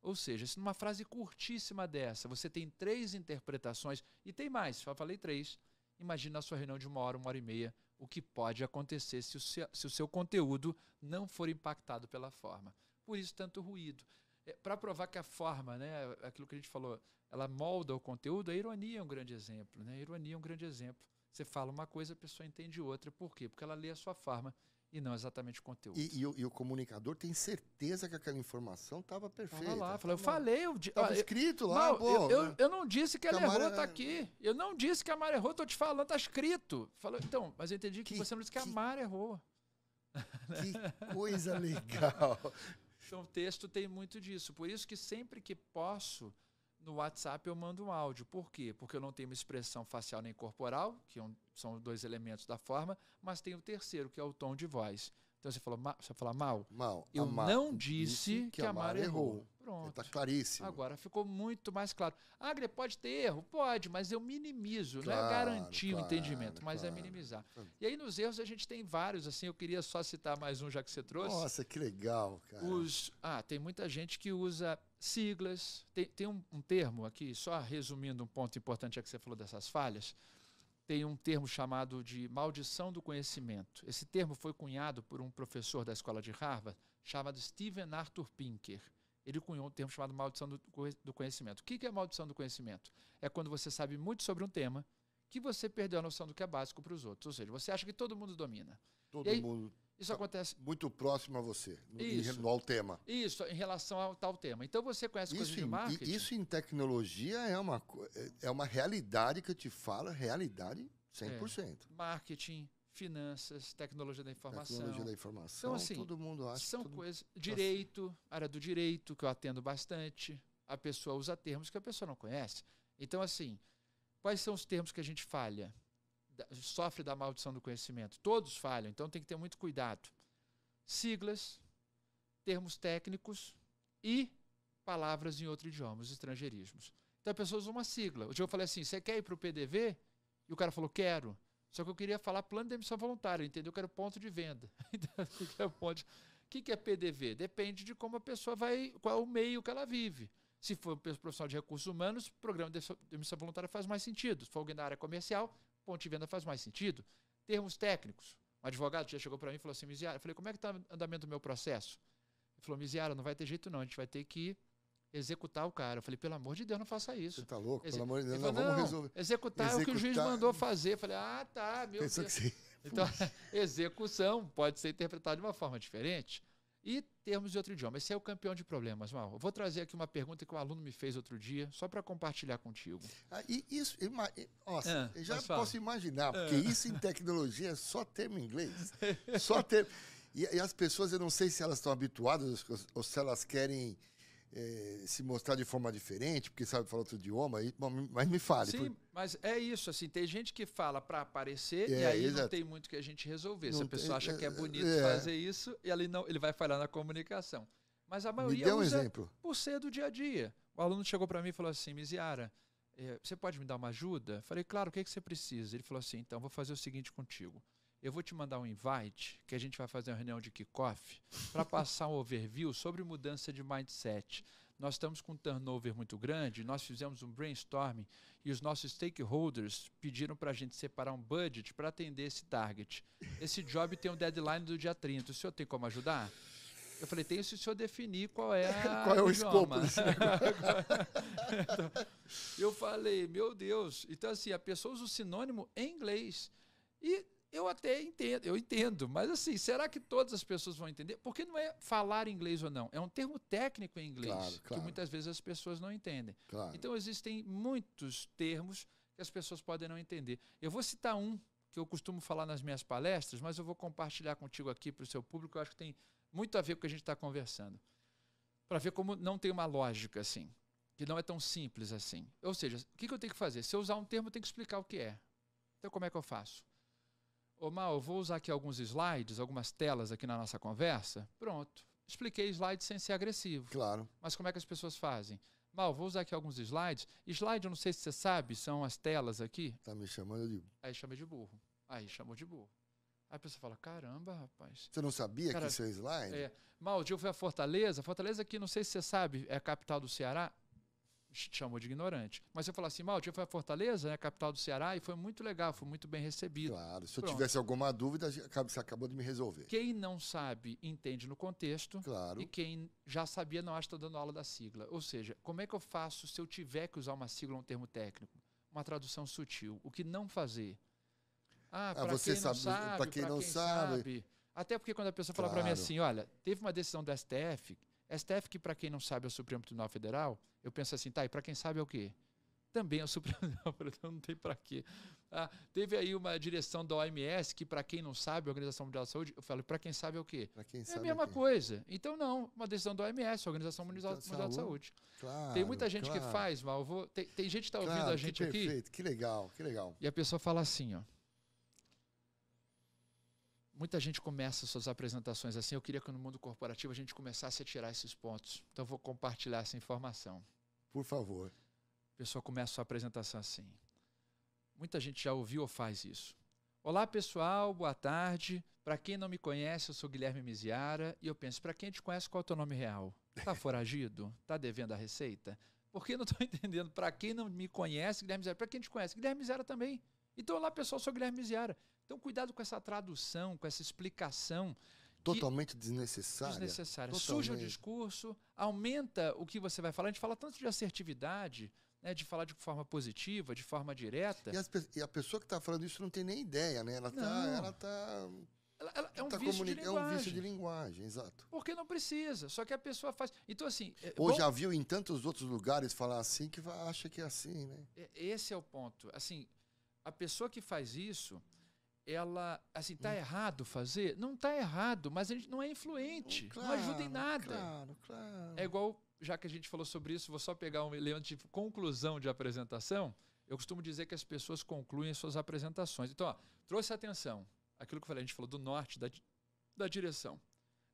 Ou seja, se numa frase curtíssima dessa você tem três interpretações, e tem mais, só falei três, imagine na sua reunião de uma hora, uma hora e meia, o que pode acontecer se o seu, se o seu conteúdo não for impactado pela forma. Por isso, tanto ruído. É, Para provar que a forma, né, aquilo que a gente falou, ela molda o conteúdo, a ironia é um grande exemplo. Né? A ironia é um grande exemplo. Você fala uma coisa, a pessoa entende outra. Por quê? Porque ela lê a sua forma e não exatamente o conteúdo. E, e, e o comunicador tem certeza que aquela informação estava perfeita. Tava lá, falou, eu falei, eu estava escrito lá, não, pô, eu, eu, eu, não disse que ela errou, está aqui. Eu não disse que a Mara errou, estou te falando, está escrito. Falou, então, mas eu entendi que, que você não disse que, que a Mara errou. Que coisa legal. Então, o texto tem muito disso. Por isso que sempre que posso, no WhatsApp eu mando um áudio. Por quê? Porque eu não tenho uma expressão facial nem corporal, que é são dois elementos da forma, mas tem o terceiro, que é o tom de voz. Então você falou, você fala mal? Mal. Eu não disse, que, que a Mara errou. errou. Pronto. Está claríssimo. Agora ficou muito mais claro. Agre, pode ter erro? Pode, mas eu minimizo. Claro, não é garantir claro, o entendimento, mas é claro. é minimizar. E aí nos erros a gente tem vários, assim, eu queria só citar mais um já que você trouxe. Nossa, que legal, cara. Os, ah, tem muita gente que usa siglas. Tem, tem um, um termo aqui, só resumindo um ponto importante já que você falou dessas falhas tem um termo chamado de maldição do conhecimento. Esse termo foi cunhado por um professor da escola de Harvard chamado Steven Arthur Pinker. Ele cunhou um termo chamado maldição do conhecimento. O que é maldição do conhecimento? É quando você sabe muito sobre um tema que você perdeu a noção do que é básico para os outros. Ou seja, você acha que todo mundo domina. Todo aí, mundo. Isso acontece. Muito próximo a você, no, isso, ao tema. Isso, em relação ao tal tema. Então você conhece isso coisas de marketing. Isso em tecnologia é uma, é uma realidade que eu te falo, realidade 100%. É, marketing, finanças, tecnologia da informação. Tecnologia da informação, então, assim, todo mundo acha. São tudo... coisas. Direito, área do direito, que eu atendo bastante. A pessoa usa termos que a pessoa não conhece. Então, assim, quais são os termos que a gente falha? Sofre da maldição do conhecimento. Todos falham, então tem que ter muito cuidado. Siglas, termos técnicos e palavras em outro idioma, os estrangeirismos. Então a pessoa usa uma sigla. Dia eu falei assim: você quer ir para o PDV? E o cara falou: quero. Só que eu queria falar plano de emissão voluntária, entendeu? Que era o ponto de venda. Então, o que, que é PDV? Depende de como a pessoa vai, qual é o meio que ela vive. Se for profissional de recursos humanos, programa de emissão voluntária faz mais sentido. Se for alguém da área comercial, ponto de venda faz mais sentido. Termos técnicos. Um advogado já chegou para mim e falou assim, Miziara, eu falei, como é que está o andamento do meu processo? Ele falou, Miziara, não vai ter jeito não, a gente vai ter que executar o cara. Eu falei, pelo amor de Deus, não faça isso. Você está louco? Exe pelo amor de Deus, não, vamos resolver. Executar, executar, é o que o juiz mandou fazer. Eu falei, ah, tá, meu Pensou Deus. Que sim. Então, execução pode ser interpretada de uma forma diferente. E termos de outro idioma. Esse é o campeão de problemas, Mal. Eu vou trazer aqui uma pergunta que um aluno me fez outro dia, só para compartilhar contigo. Ah, e isso, nossa, é, já posso imaginar, porque é. isso em tecnologia é só termo em inglês. Só termo. E, e, as pessoas, eu não sei se elas estão habituadas ou se elas querem é, se mostrar de forma diferente, porque sabe falar outro idioma, aí, bom, mas me fale. Sim, por... mas é isso, assim, tem gente que fala para aparecer é, e aí exato. não tem muito que a gente resolver. Não Se a pessoa tem, acha que é, é bonito é. fazer isso, e ele, não, ele vai falhar na comunicação. Mas a maioria me dê um usa exemplo. por ser do dia a dia. O aluno chegou para mim e falou assim, Miziara, é, você pode me dar uma ajuda? Falei, claro, o que, é que você precisa? Ele falou assim, então, vou fazer o seguinte contigo eu vou te mandar um invite, que a gente vai fazer uma reunião de kickoff, para passar um overview sobre mudança de mindset. Nós estamos com um turnover muito grande, nós fizemos um brainstorming e os nossos stakeholders pediram para a gente separar um budget para atender esse target. Esse job tem um deadline do dia 30. O senhor tem como ajudar? Eu falei, tem se o senhor definir qual é a qual é o escopo desse então, Eu falei, meu Deus. Então, assim, a pessoa usa o sinônimo em inglês. E eu até entendo, eu entendo, mas assim, será que todas as pessoas vão entender? Porque não é falar inglês ou não, é um termo técnico em inglês claro, claro. que muitas vezes as pessoas não entendem. Claro. Então existem muitos termos que as pessoas podem não entender. Eu vou citar um que eu costumo falar nas minhas palestras, mas eu vou compartilhar contigo aqui para o seu público. Eu acho que tem muito a ver com o que a gente está conversando, para ver como não tem uma lógica assim, que não é tão simples assim. Ou seja, o que, que eu tenho que fazer? Se eu usar um termo, eu tenho que explicar o que é. Então, como é que eu faço? Ô Mal, eu vou usar aqui alguns slides, algumas telas aqui na nossa conversa. Pronto. Expliquei slides sem ser agressivo. Claro. Mas como é que as pessoas fazem? Mal, vou usar aqui alguns slides. Slide, eu não sei se você sabe, são as telas aqui. Tá me chamando de. Aí chama de burro. Aí chamou de burro. Aí a pessoa fala, caramba, rapaz. Você não sabia Cara, que isso é slide? É. Mal, eu fui a Fortaleza. Fortaleza aqui, não sei se você sabe, é a capital do Ceará chamou de ignorante. Mas eu falo assim, mal, eu fui a Fortaleza, né, capital do Ceará, e foi muito legal, foi muito bem recebido. Claro, se eu Pronto. tivesse alguma dúvida, você acabou de me resolver. Quem não sabe, entende no contexto. Claro. E quem já sabia, não acha que está dando aula da sigla. Ou seja, como é que eu faço se eu tiver que usar uma sigla ou um termo técnico? Uma tradução sutil. O que não fazer? Ah, para ah, quem, sabe, não sabe, para quem, não sabe. sabe. Até porque quando a pessoa claro. fala para mim assim, olha, teve uma decisão do STF STF, que para quem não sabe é o Supremo Tribunal Federal, eu penso assim, tá, e para quem sabe é o quê? Também é o Supremo Tribunal Federal, não tem para quê. Ah, teve aí uma direção da OMS, que para quem não sabe, a Organização Mundial da Saúde, eu falo, para quem sabe é o quê? Quem é a mesma coisa. Então, não, uma decisão da OMS, Organização Mundial, Mundial da Saúde. Claro, tem muita gente claro. que faz, mal. Vou, tem, tem, gente que está ouvindo claro, a gente que perfeito, aqui. Que legal, que legal. E a pessoa fala assim, ó. Muita gente começa suas apresentações assim. Eu queria que no mundo corporativo a gente começasse a tirar esses pontos. Então, eu vou compartilhar essa informação. Por favor. A pessoa começa a sua apresentação assim. Muita gente já ouviu ou faz isso. Olá, pessoal, boa tarde. Para quem não me conhece, eu sou Guilherme Miziara e eu penso, para quem te conhece, qual é o teu nome real? Tá foragido? Tá devendo a receita? Porque não estou entendendo. Para quem não me conhece, Guilherme Miziara. Para quem te conhece, Guilherme Miziara também. Então, olá, pessoal, eu sou Guilherme Miziara. Então, cuidado com essa tradução, com essa explicação. Totalmente desnecessária. Desnecessária. Totalmente. Suja o discurso, aumenta o que você vai falar. A gente fala tanto de assertividade, né, de falar de forma positiva, de forma direta. E, as, e a pessoa que está falando isso não tem nem ideia, né? Ela está. Ela tá, ela, ela, é, um tá vício de linguagem. é um vício de linguagem, exato. Porque não precisa, só que a pessoa faz. Então, assim. É, Ou bom, já viu em tantos outros lugares falar assim que acha que é assim, né? É, esse é o ponto. Assim, a pessoa que faz isso, ela, assim, tá hum. errado fazer? Não tá errado, mas a gente não é influente, claro, não ajuda em nada. Claro, claro. É igual, já que a gente falou sobre isso, vou só pegar um elemento de conclusão de apresentação. Eu costumo dizer que as pessoas concluem suas apresentações. Então, ó, trouxe atenção. Aquilo que eu falei, a gente falou do norte, da, da direção.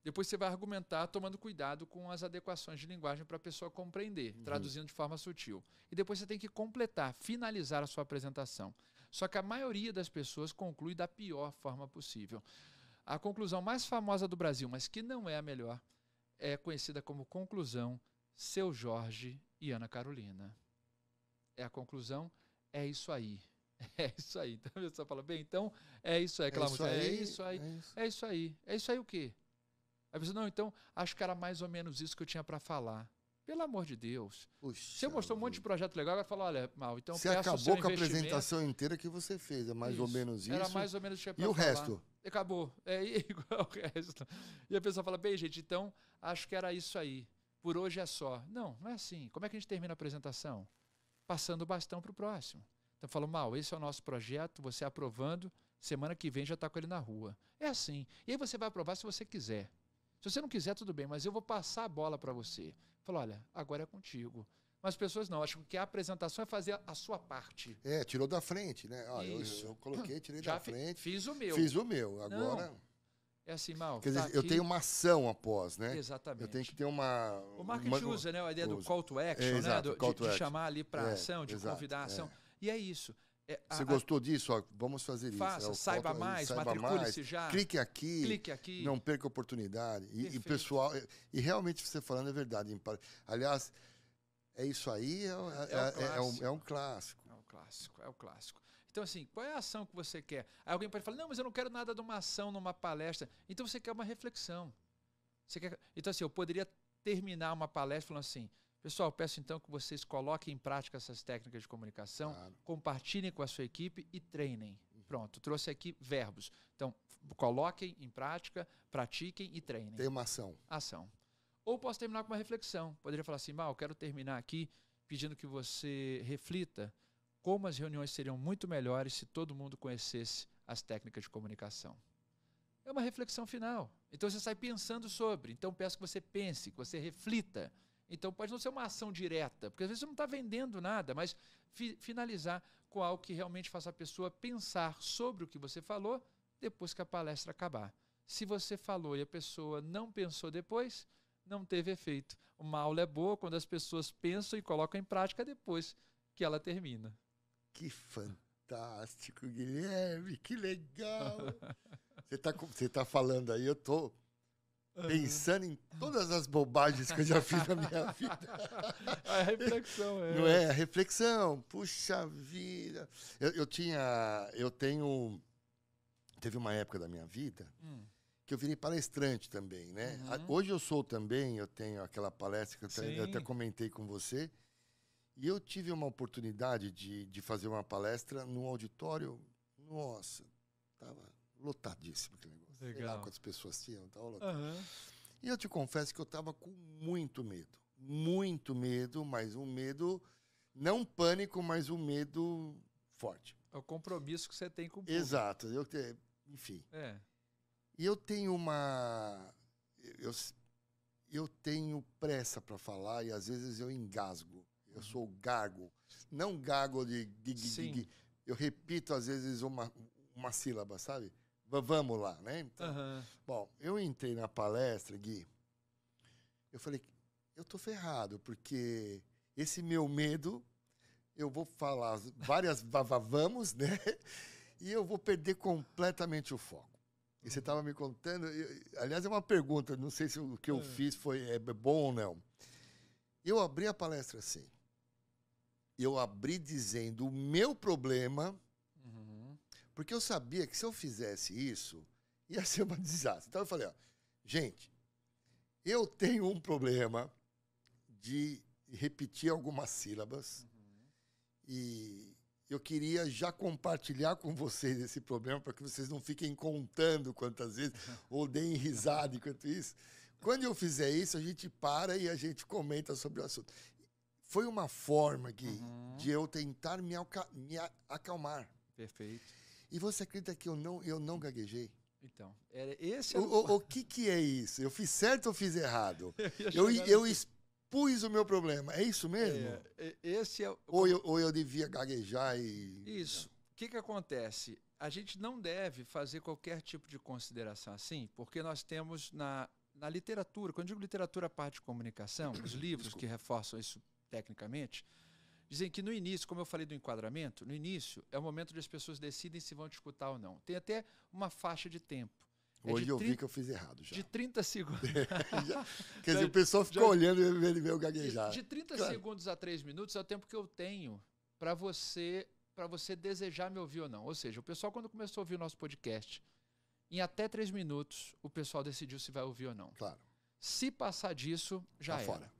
Depois você vai argumentar tomando cuidado com as adequações de linguagem para a pessoa compreender, uhum. traduzindo de forma sutil. E depois você tem que completar, finalizar a sua apresentação. Só que a maioria das pessoas conclui da pior forma possível. A conclusão mais famosa do Brasil, mas que não é a melhor, é conhecida como conclusão Seu Jorge e Ana Carolina. É a conclusão, é isso aí. É isso aí. Então a pessoa fala, bem, então é isso aí. Aquela é, isso música, aí, é isso aí. É isso. é isso aí. É isso aí o quê? A pessoa, não, então acho que era mais ou menos isso que eu tinha para falar. Pelo amor de Deus. Puxa você mostrou um monte de projeto legal, vai falar, olha, mal, então Você acabou com a apresentação inteira que você fez, é mais isso. ou menos isso. Era mais ou menos o que E o falar. resto? Acabou. É igual o resto. E a pessoa fala, bem, gente, então acho que era isso aí. Por hoje é só. Não, não é assim. Como é que a gente termina a apresentação? Passando o bastão para o próximo. Então falo, mal, esse é o nosso projeto, você aprovando, semana que vem já está com ele na rua. É assim. E aí você vai aprovar se você quiser. Se você não quiser, tudo bem, mas eu vou passar a bola para você. Falou, olha, agora é contigo. Mas as pessoas não, acham que a apresentação é fazer a sua parte. É, tirou da frente, né? Ah, eu, eu, coloquei, tirei Já da frente. Fiz o meu. Fiz o meu. Agora. Não. É assim, mal. Quer dizer, tá eu tenho uma ação após, né? Exatamente. Eu tenho que ter uma. O marketing uma, usa, né? A ideia do call to action, é, né? Exato, Do, de, de, chamar ali para é, ação, de exato, convidar a ação. É. E é isso. É, Você a, gostou disso? Ó, vamos fazer faça, isso. É saiba mais, matricule-se já. Clique aqui. Clique aqui. Não perca a oportunidade. E, e, pessoal, e realmente você falando é verdade. Aliás, é isso aí, é, é, é, é um, é um clássico. É um clássico, é o clássico. Então, assim, qual é a ação que você quer? Aí alguém pode falar, não, mas eu não quero nada de uma ação, numa palestra. Então você quer uma reflexão. Você quer... Então, assim, eu poderia terminar uma palestra falando assim, Pessoal, peço então que vocês coloquem em prática essas técnicas de comunicação, claro. compartilhem com a sua equipe e treinem. Pronto, trouxe aqui verbos. Então, coloquem em prática, pratiquem e treinem. Tem uma ação. Ação. Ou posso terminar com uma reflexão. Poderia falar assim, Mal, quero terminar aqui pedindo que você reflita como as reuniões seriam muito melhores se todo mundo conhecesse as técnicas de comunicação. É uma reflexão final. Então você sai pensando sobre. Então peço que você pense, que você reflita então pode não ser uma ação direta, porque às vezes você não está vendendo nada, mas fi finalizar com algo que realmente faça a pessoa pensar sobre o que você falou depois que a palestra acabar. Se você falou e a pessoa não pensou depois, não teve efeito. Uma aula é boa quando as pessoas pensam e colocam em prática depois que ela termina. Que fantástico, Guilherme, que legal! Você está você tá falando aí, eu tô pensando em todas as bobagens que eu já fiz na minha vida. A reflexão, é. Não é? A reflexão. Puxa vida. Eu, eu tinha. Eu tenho. Teve uma época da minha vida hum. que eu virei palestrante também, né? Uhum. Hoje eu sou também, eu tenho aquela palestra que eu até, eu até comentei com você. E eu tive uma oportunidade de, de fazer uma palestra num auditório. Nossa, tava lotadíssimo aquele negócio. Legal. Sei lá quantas pessoas tinham, lotado. Uhum. E eu te confesso que eu tava com muito medo. Muito medo, mas um medo, não pânico, mas um medo forte. É o compromisso que você tem com o público. Exato. Eu, enfim. É. E eu tenho uma. Eu, eu tenho pressa para falar e às vezes eu engasgo. Eu sou gago. Não gago de, de, de, de, Eu repito, às vezes, uma, uma sílaba, sabe? Vamos lá, né? Então, uhum. Bom, eu entrei na palestra, Gui. Eu falei, eu tô ferrado, porque esse meu medo, eu vou falar várias vamos, né? E eu vou perder completamente o foco. E você estava me contando, eu, aliás, é uma pergunta, não sei se o que eu é. fiz foi é bom ou não. Eu abri a palestra assim eu abri dizendo o meu problema, uhum. Porque eu sabia que se eu fizesse isso, ia ser um desastre. Então eu falei, ó, gente, eu tenho um problema de repetir algumas sílabas uhum. e eu queria já compartilhar com vocês esse problema para que vocês não fiquem contando quantas vezes ou deem risada enquanto isso. Quando eu fizer isso, a gente para e a gente comenta sobre o assunto foi uma forma que, uhum. de eu tentar me, me, acalmar. Perfeito. E você acredita que eu não, eu não gaguejei? Então, era esse é o, o, o que, que é isso? Eu fiz certo ou fiz errado? eu, eu, eu expus o meu problema. É isso mesmo? É, é esse é ou, eu, ou eu devia gaguejar e. Isso. O que, que acontece? A gente não deve fazer qualquer tipo de consideração assim, porque nós temos na, na literatura, quando eu digo literatura, a parte de comunicação, os livros Desculpa. que reforçam isso tecnicamente, dizem que no início, como eu falei do enquadramento, no início é o momento onde as pessoas decidem se vão te escutar ou não. Tem até uma faixa de tempo. É Hoje eu 30, vi que eu fiz errado já. De 30 segundos. já, quer dizer, o pessoal ficou já, olhando e vendo meu gaguejar. De, de 30 claro. segundos a 3 minutos é o tempo que eu tenho para você para você desejar me ouvir ou não. Ou seja, o pessoal, quando começou a ouvir o nosso podcast, em até 3 minutos, o pessoal decidiu se vai ouvir ou não. Claro. Se passar disso, já tá era. fora.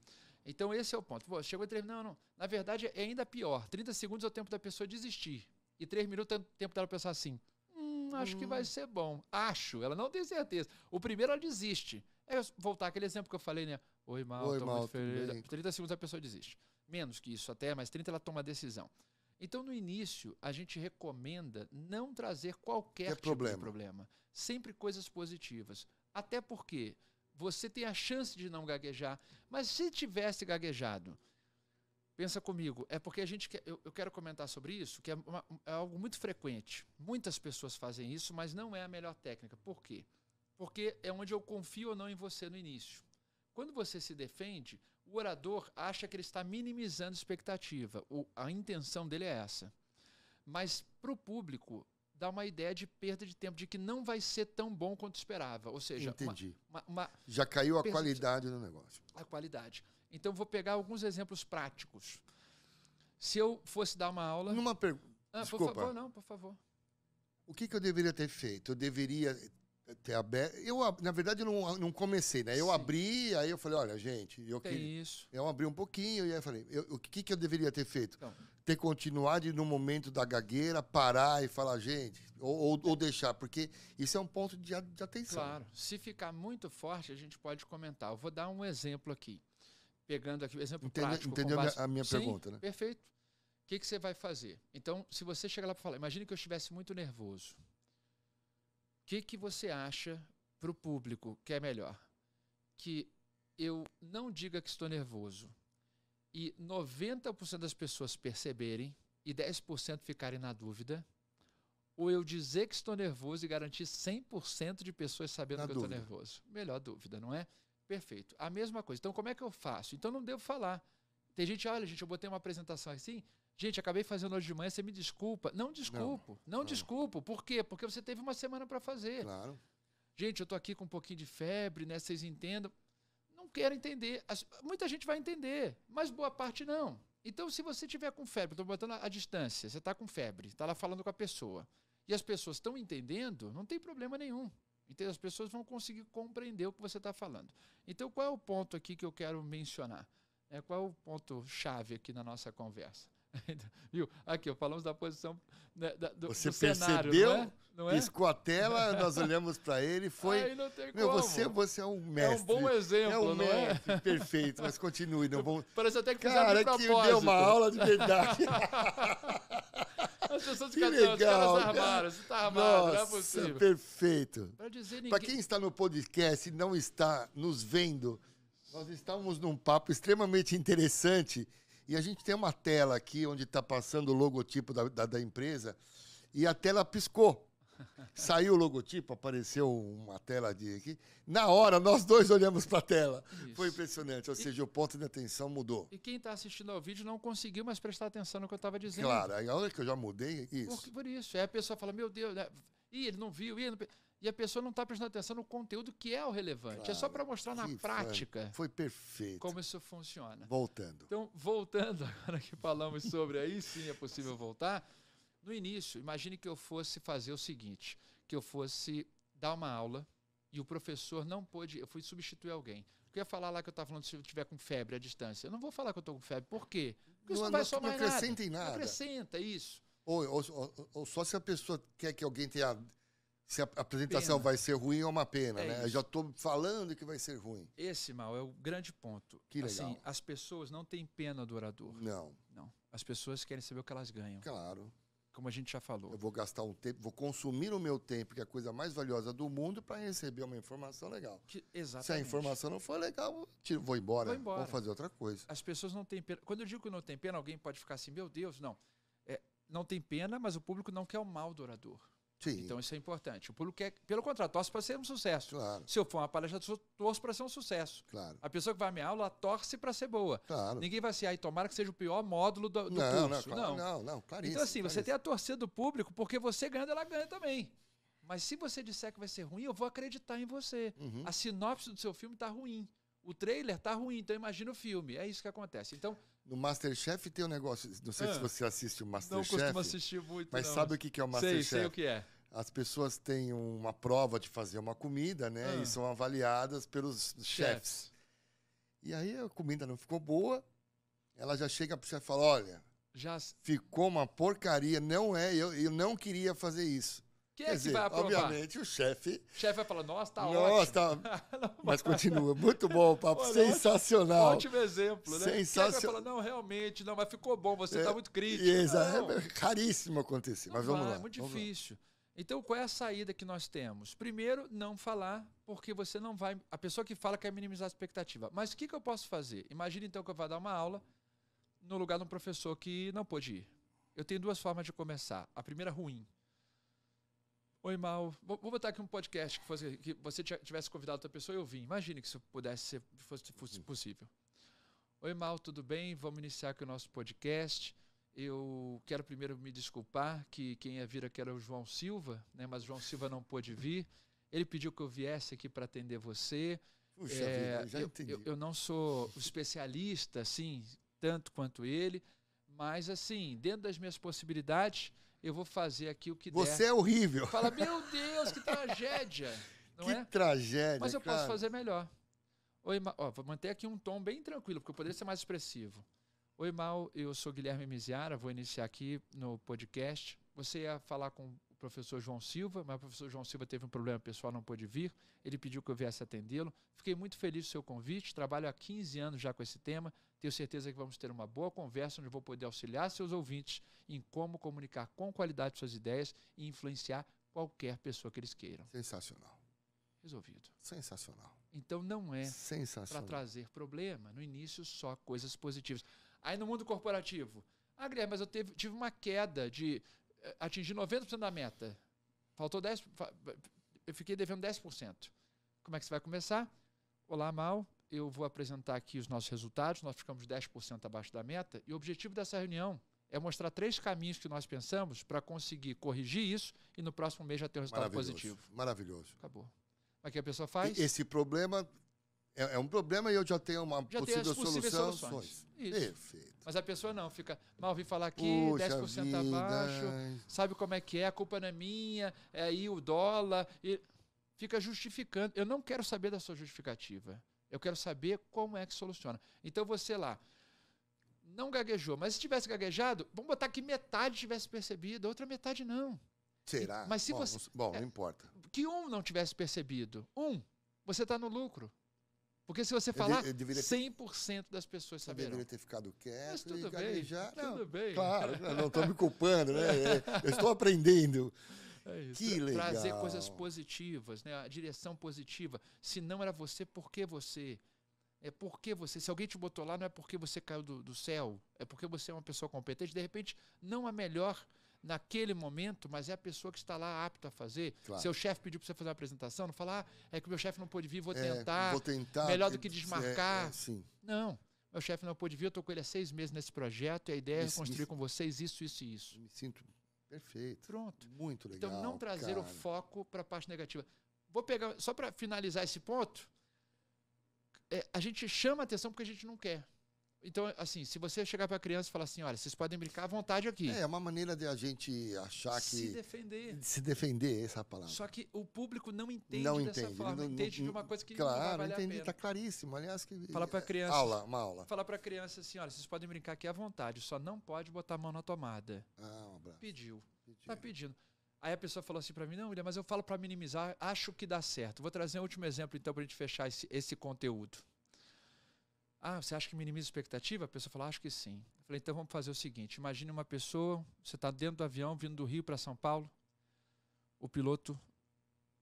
Então esse é o ponto. Pô, chegou em três não, não. Na verdade é ainda pior. 30 segundos é o tempo da pessoa desistir. E três minutos é o tempo dela pensar assim: hum, acho hum. que vai hum. ser bom. Acho. Ela não tem certeza. O primeiro ela desiste. É voltar aquele exemplo que eu falei, né? Oi, mal, Oi, tô mal, muito feliz. 30 segundos a pessoa desiste. Menos que isso até, mas 30 ela toma a decisão. Então, no início, a gente recomenda não trazer qualquer tipo problema. de problema. Sempre coisas positivas. Até porque você tem a chance de não gaguejar. Mas se tivesse gaguejado, pensa comigo, é porque a gente quer, eu, eu quero comentar sobre isso, que é, uma, é, algo muito frequente. Muitas pessoas fazem isso, mas não é a melhor técnica. Por quê? Porque é onde eu confio ou não em você no início. Quando você se defende, o orador acha que ele está minimizando expectativa. A intenção dele é essa. Mas para o público, dá uma ideia de perda de tempo, de que não vai ser tão bom quanto esperava. Ou seja, Entendi. Uma, uma, já caiu a qualidade do negócio. A qualidade. Então, vou pegar alguns exemplos práticos. Se eu fosse dar uma aula. Numa pergunta. Ah, Desculpa. Por favor, não, por favor. O que, que eu deveria ter feito? Eu deveria ter aberto. Eu, na verdade, não, não comecei, né? Eu Sim. abri, aí eu falei, olha, gente, eu queria, isso. Eu abri um pouquinho e aí eu falei, eu, o que, que eu deveria ter feito? Então, ter continuado no momento da gagueira, parar e falar, gente, ou, ou, ou deixar, porque isso é um ponto de, de, atenção. Claro, se ficar muito forte, a gente pode comentar. Eu vou dar um exemplo aqui, pegando aqui o exemplo Entende, prático. Entendeu base... a minha Sim, pergunta, né? Perfeito. O que, que você vai fazer? Então, se você chegar lá para falar, imagine que eu estivesse muito nervoso. O que, que você acha para o público que é melhor? Que eu não diga que estou nervoso, e 90% das pessoas perceberem e 10% ficarem na dúvida, ou eu dizer que estou nervoso e garantir 100% de pessoas sabendo na que dúvida. eu estou nervoso? Melhor dúvida, não é? Perfeito. A mesma coisa. Então, como é que eu faço? Então, não devo falar. Tem gente, olha, gente, eu botei uma apresentação assim, Gente, acabei fazendo hoje de manhã, você me desculpa. Não desculpo, não, não, não. desculpo. Por quê? Porque você teve uma semana para fazer. Claro. Gente, eu tô aqui com um pouquinho de febre, né? Vocês entendam. Não quero entender. Muita gente vai entender, mas boa parte não. Então, se você tiver com febre, estou botando a, a distância, você está com febre, está lá falando com a pessoa, e as pessoas estão entendendo, não tem problema nenhum. Então, as pessoas vão conseguir compreender o que você está falando. Então, qual é o ponto aqui que eu quero mencionar? É, qual é o ponto chave aqui na nossa conversa? Viu? Aqui, falamos da posição né, da, do, Você do percebeu? Cenário, não é? Não é? Piscou a tela, nós olhamos para ele, foi. Aí não tem Meu, você, você é um mestre. É um bom exemplo, é um não é? mestre, é? Perfeito, mas continue. Não vamos... Parece até que Cara, que deu uma aula de verdade. As pessoas ficam legal, os caras armaram, você tá armado, Nossa, não é possível. Perfeito. Para ninguém... quem está no podcast e não está nos vendo, nós estamos num papo extremamente interessante e a gente tem uma tela aqui onde está passando o logotipo da, da, da, empresa e a tela piscou. Saiu o logotipo, apareceu uma tela de aqui. Na hora, nós dois olhamos para a tela. Isso. Foi impressionante. Ou e, seja, o ponto de atenção mudou. E quem está assistindo ao vídeo não conseguiu mais prestar atenção no que eu estava dizendo. Claro, a hora que eu já mudei, isso. Por, por isso. Aí a pessoa fala, meu Deus, né? Ih, ele não viu, ele não... E a pessoa não está prestando atenção no conteúdo que é o relevante. Claro, é só para mostrar na prática. Foi, foi, perfeito. Como isso funciona. Voltando. Então, voltando, agora que falamos sobre aí sim é possível voltar. No início, imagine que eu fosse fazer o seguinte: que eu fosse dar uma aula e o professor não pôde. Eu fui substituir alguém. Eu ia falar lá que eu estava falando se eu estiver com febre à distância. Eu não vou falar que eu estou com febre. Por quê? Porque isso não, não vai somar nada. Não acrescenta em nada. Não acrescenta isso. Ou, ou, ou, ou, só se a pessoa quer que alguém tenha se a apresentação pena. vai ser ruim é uma pena, é né? Isso. Eu já estou falando que vai ser ruim. Esse mal é o grande ponto. Que legal. Assim, as pessoas não têm pena do orador. Não. Não. As pessoas querem saber o que elas ganham. Claro. Como a gente já falou. Eu vou gastar um tempo, vou consumir o meu tempo, que é a coisa mais valiosa do mundo, para receber uma informação legal. Que, exatamente. Se a informação não for legal, tiro, vou embora. Vou embora. Vou fazer outra coisa. As pessoas não têm pena. Quando eu digo que não tem pena, alguém pode ficar assim, meu Deus, não. É, não tem pena, mas o público não quer o mal do orador. Sim. Então isso é importante. O público quer, pelo contrário, torce para ser um sucesso. Claro. Se eu for uma palestra, torço para ser um sucesso. Claro. A pessoa que vai à minha aula torce para ser boa. Claro. Ninguém vai ser aí, tomara que seja o pior módulo do, do não, curso. Não, claro, não, não, claríssimo. Então assim, claríssimo. você tem a torcida do público, porque você ganhando, ela ganha também. Mas se você disser que vai ser ruim, eu vou acreditar em você. Uhum. A sinopse do seu filme está ruim. O trailer está ruim, então imagina o filme. É isso que acontece. Então, no Masterchef tem um negócio, não sei ah, se você assiste o Masterchef. Não costumo assistir muito, Mas não. sabe o que é o Masterchef? Sei, sei o que é as pessoas têm uma prova de fazer uma comida, né? Ah. E são avaliadas pelos chefs. chefs. E aí a comida não ficou boa, ela já chega para o chefe e fala: olha, já... ficou uma porcaria, não é, eu, eu não queria fazer isso. Quem Quer é que dizer, vai aprovar? Obviamente o chefe. O chefe vai falar, nossa, tá nossa, ótimo. Tá... Mas continua, muito bom o papo, sensacional. Ótimo exemplo, né? Sensacional. Quem vai falar, não, realmente, não, mas ficou bom, você está é, muito crítico. Exato, é raríssimo acontecer, mas vamos vai, lá. É muito difícil. Então, qual é a saída que nós temos? Primeiro, não falar, porque você não vai. A pessoa que fala quer minimizar a expectativa. Mas o que, que eu posso fazer? Imagine então que eu vou dar uma aula no lugar de um professor que não pôde ir. Eu tenho duas formas de começar. A primeira, ruim. Oi, Mal. Vou, vou botar aqui um podcast que, fosse, que você tivesse convidado outra pessoa e eu vim. Imagine que isso pudesse ser fosse, fosse possível. Oi, Mal, tudo bem? Vamos iniciar aqui o nosso podcast. Eu quero primeiro me desculpar que quem ia vir aqui era o João Silva, né, mas o João Silva não pôde vir. Ele pediu que eu viesse aqui para atender você. Puxa é, vida, já eu, entendi. Eu, eu, não sou especialista, assim, tanto quanto ele, mas, assim, dentro das minhas possibilidades, eu vou fazer aqui o que você der. Você é horrível. Fala, meu Deus, que tragédia. Não que é? tragédia, Mas eu cara. posso fazer melhor. Oi, ó, vou manter aqui um tom bem tranquilo, porque eu poderia ser mais expressivo. Oi, Mal, eu sou Guilherme Miziara, vou iniciar aqui no podcast. Você ia falar com o professor João Silva, mas o professor João Silva teve um problema pessoal, não pôde vir. Ele pediu que eu viesse atendê-lo. Fiquei muito feliz com o seu convite, trabalho há 15 anos já com esse tema. Tenho certeza que vamos ter uma boa conversa, onde vou poder auxiliar seus ouvintes em como comunicar com qualidade suas ideias e influenciar qualquer pessoa que eles queiram. Sensacional. Resolvido. Sensacional. Então não é para trazer problema. No início, só coisas positivas. Aí no mundo corporativo, ah, Guilherme, mas eu teve, tive uma queda de uh, atingir 90% da meta. Faltou 10%, eu fiquei devendo 10%. Como é que você vai começar? Olá, Mal, eu vou apresentar aqui os nossos resultados, nós ficamos 10% abaixo da meta, e o objetivo dessa reunião É mostrar três caminhos que nós pensamos para conseguir corrigir isso e no próximo mês já ter um resultado maravilhoso, positivo. Maravilhoso. Acabou. Mas que a pessoa faz? Esse problema é, é, um problema e eu já tenho uma já possível solução. Soluções. Isso. Perfeito. Mas a pessoa não, fica, mal ouvi falar aqui, Puxa 10% vida. abaixo, sabe como é que é, a culpa não é minha, é aí o dólar. E fica justificando. Eu não quero saber da sua justificativa. Eu quero saber como é que soluciona. Então você lá não gaguejou, mas se tivesse gaguejado, vamos botar que metade tivesse percebido, a outra metade não. Será? E, mas se bom, você. Bom, não é, importa. Que um não tivesse percebido. Um, você está no lucro. Porque se você falar, eu, eu deveria... 100% das pessoas saberão. deveria ter ficado quieto Mas tudo bem, já. Não, tudo bem. Claro, não estou me culpando, né? Eu estou aprendendo. É isso. Que legal. Trazer coisas positivas, né? A direção positiva. Se não era você, por que você? É porque você. Se alguém te botou lá, não é porque você caiu do, do céu. É porque você é uma pessoa competente. De repente, não a melhor naquele momento, mas é a pessoa que está lá apta a fazer. Claro. Seu chefe pediu para você fazer uma apresentação, não falar, ah, é que o meu chefe não pôde vir, vou tentar. É, vou tentar. Melhor do que desmarcar. É, é, sim. Não. Meu chefe não pôde vir, eu estou com ele há seis meses nesse projeto e a ideia me, é construir me, com vocês isso, isso e isso. Me sinto perfeito. Pronto. Muito legal. Então, não trazer cara. o foco para a parte negativa. Vou pegar, só para finalizar esse ponto, é, a gente chama atenção porque a gente não quer. Então, assim, se você chegar para a criança e falar assim, olha, vocês podem brincar à vontade aqui. É, é uma maneira de a gente achar que... Se defender. Se defender, essa é a palavra. Só que o público não entende não dessa entende. forma. Não, entende de uma coisa que claro, não vai valer entende, está claríssimo. Aliás, que... Fala para a criança... Aula, uma aula. Fala para a criança assim, olha, vocês podem brincar aqui à vontade, só não pode botar a mão na tomada. Ah, um abraço. Pediu. Pediu. Tá pedindo. Aí a pessoa falou assim para mim, não, William, mas eu falo para minimizar, acho que dá certo. Vou trazer um último exemplo, então, para a gente fechar esse, esse conteúdo. Ah, você acha que minimiza a expectativa? A pessoa falou, acho que sim. Eu falei, então vamos fazer o seguinte: imagine uma pessoa, você está dentro do avião, vindo do Rio para São Paulo, o piloto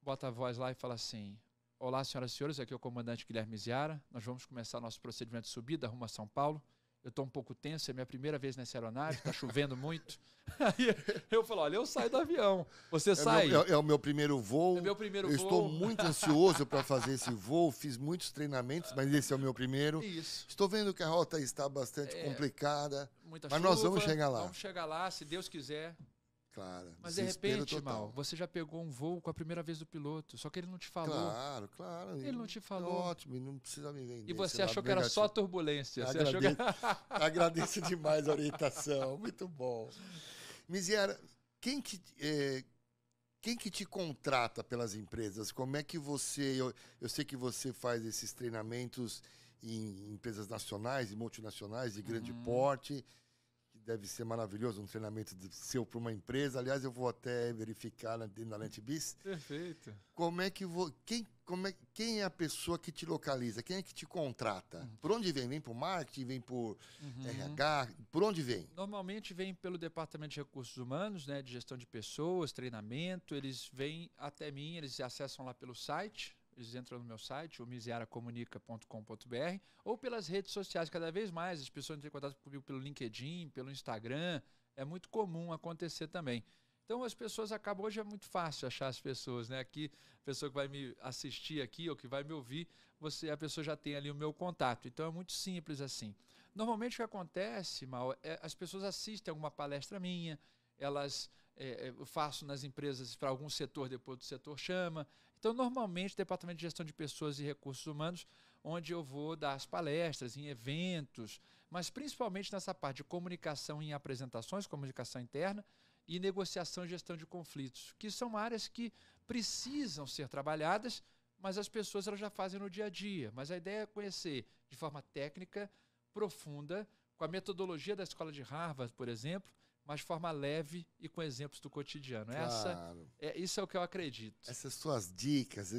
bota a voz lá e fala assim: Olá, senhoras e senhores, aqui é o comandante Guilherme Ziara. Nós vamos começar nosso procedimento de subida rumo a São Paulo eu estou um pouco tenso, é minha primeira vez nessa aeronave, está chovendo muito. Aí eu falo, olha, eu saio do avião, você é sai. Meu, é, é, o meu primeiro voo. É meu primeiro eu voo. estou muito ansioso para fazer esse voo, fiz muitos treinamentos, mas esse é o meu primeiro. Isso. Estou vendo que a rota está bastante é, complicada, muita mas chuva, nós vamos chegar lá. Vamos chegar lá, se Deus quiser. Mas de repente, mal, você já pegou um voo com a primeira vez do piloto, só que ele não te falou. Claro, claro. Ele não te falou. Ótimo, não precisa me vender. E você achou que era só turbulência. Você agradeço, que... agradeço demais a orientação. Muito bom. Miziara, quem que, é, quem que te contrata pelas empresas? Como é que você. Eu, eu sei que você faz esses treinamentos em empresas nacionais e multinacionais de grande uhum. porte deve ser maravilhoso um treinamento seu para uma empresa. Aliás, eu vou até verificar na, na NetBiz. Perfeito. Como é que vou, quem, como é, quem é a pessoa que te localiza? Quem é que te contrata? Uhum. Por onde vem? Vem por marketing? Vem por uhum. RH? Por onde vem? Normalmente vem pelo departamento de recursos humanos, né, de gestão de pessoas, treinamento. Eles vêm até mim, eles acessam lá pelo site eles entram no meu site, o misearacomunica.com.br, ou pelas redes sociais, cada vez mais as pessoas entram em contato comigo pelo LinkedIn, pelo Instagram, é muito comum acontecer também. Então as pessoas acabam, hoje é muito fácil achar as pessoas, né? Aqui, a pessoa que vai me assistir aqui ou que vai me ouvir, você, a pessoa já tem ali o meu contato. Então é muito simples assim. Normalmente o que acontece, Mal, é as pessoas assistem alguma palestra minha, elas é, eu faço nas empresas para algum setor, depois do setor chama. Então, normalmente, Departamento de Gestão de Pessoas e Recursos Humanos, onde eu vou dar as palestras em eventos, mas principalmente nessa parte de comunicação em apresentações, comunicação interna e negociação e gestão de conflitos, que são áreas que precisam ser trabalhadas, mas as pessoas elas já fazem no dia a dia. Mas a ideia é conhecer de forma técnica, profunda, com a metodologia da escola de Harvard, por exemplo, mas de forma leve e com exemplos do cotidiano. Claro. Essa, é, isso é o que eu acredito. Essas suas dicas,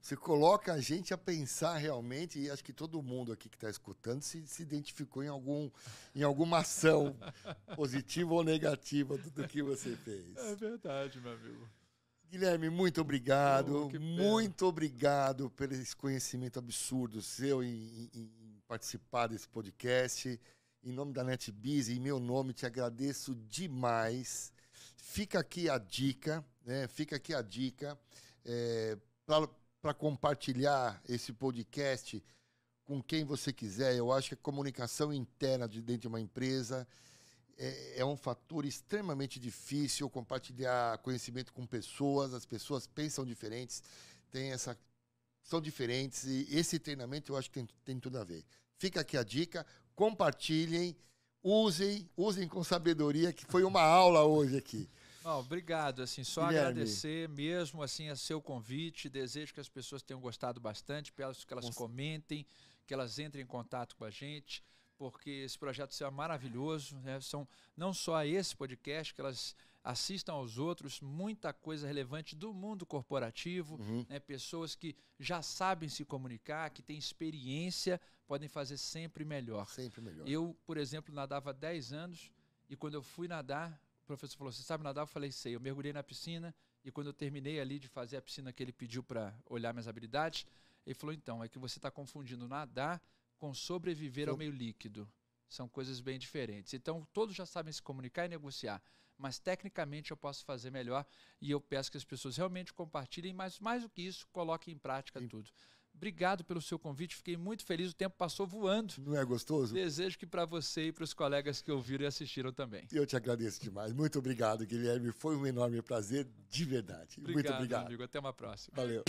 você coloca a gente a pensar realmente, e acho que todo mundo aqui que está escutando se, se identificou em, algum, em alguma ação positiva ou negativa do, do, que você fez. É verdade, meu amigo. Guilherme, muito obrigado. Oh, muito obrigado pelo esse conhecimento absurdo seu em, em, em participar desse podcast. Em nome da NetBiz em meu nome, te agradeço demais. Fica aqui a dica, né? Fica aqui a dica é, para compartilhar esse podcast com quem você quiser. Eu acho que a comunicação interna de dentro de uma empresa é, é, um fator extremamente difícil compartilhar conhecimento com pessoas. As pessoas pensam diferentes, têm essa são diferentes e esse treinamento eu acho que tem, tem tudo a ver. Fica aqui a dica, compartilhem, usem, usem com sabedoria, que foi uma aula hoje aqui. Oh, obrigado, assim, só Guilherme. agradecer mesmo assim a seu convite. Desejo que as pessoas tenham gostado bastante, peço que elas comentem, que elas entrem em contato com a gente, porque esse projeto será maravilhoso. Né? São não só esse podcast, que elas assistam aos outros, muita coisa relevante do mundo corporativo, uhum. né? pessoas que já sabem se comunicar, que têm experiência, podem fazer sempre melhor. Sempre melhor. Eu, por exemplo, nadava há 10 anos e quando eu fui nadar, o professor falou: Você sabe nadar? Eu falei: Sei. Eu mergulhei na piscina e quando eu terminei ali de fazer a piscina que ele pediu para olhar minhas habilidades, ele falou: Então, é que você está confundindo nadar com sobreviver ao meio líquido. São coisas bem diferentes. Então, todos já sabem se comunicar e negociar mas tecnicamente eu posso fazer melhor e eu peço que as pessoas realmente compartilhem, mas mais do que isso, coloquem em prática Sim. tudo. Obrigado pelo seu convite, fiquei muito feliz, o tempo passou voando. Não é gostoso? Desejo que para você e para os colegas que ouviram e assistiram também. Eu te agradeço demais. Muito obrigado, Guilherme. Foi um enorme prazer, de verdade. Obrigado, muito obrigado. amigo. Até uma próxima. Valeu.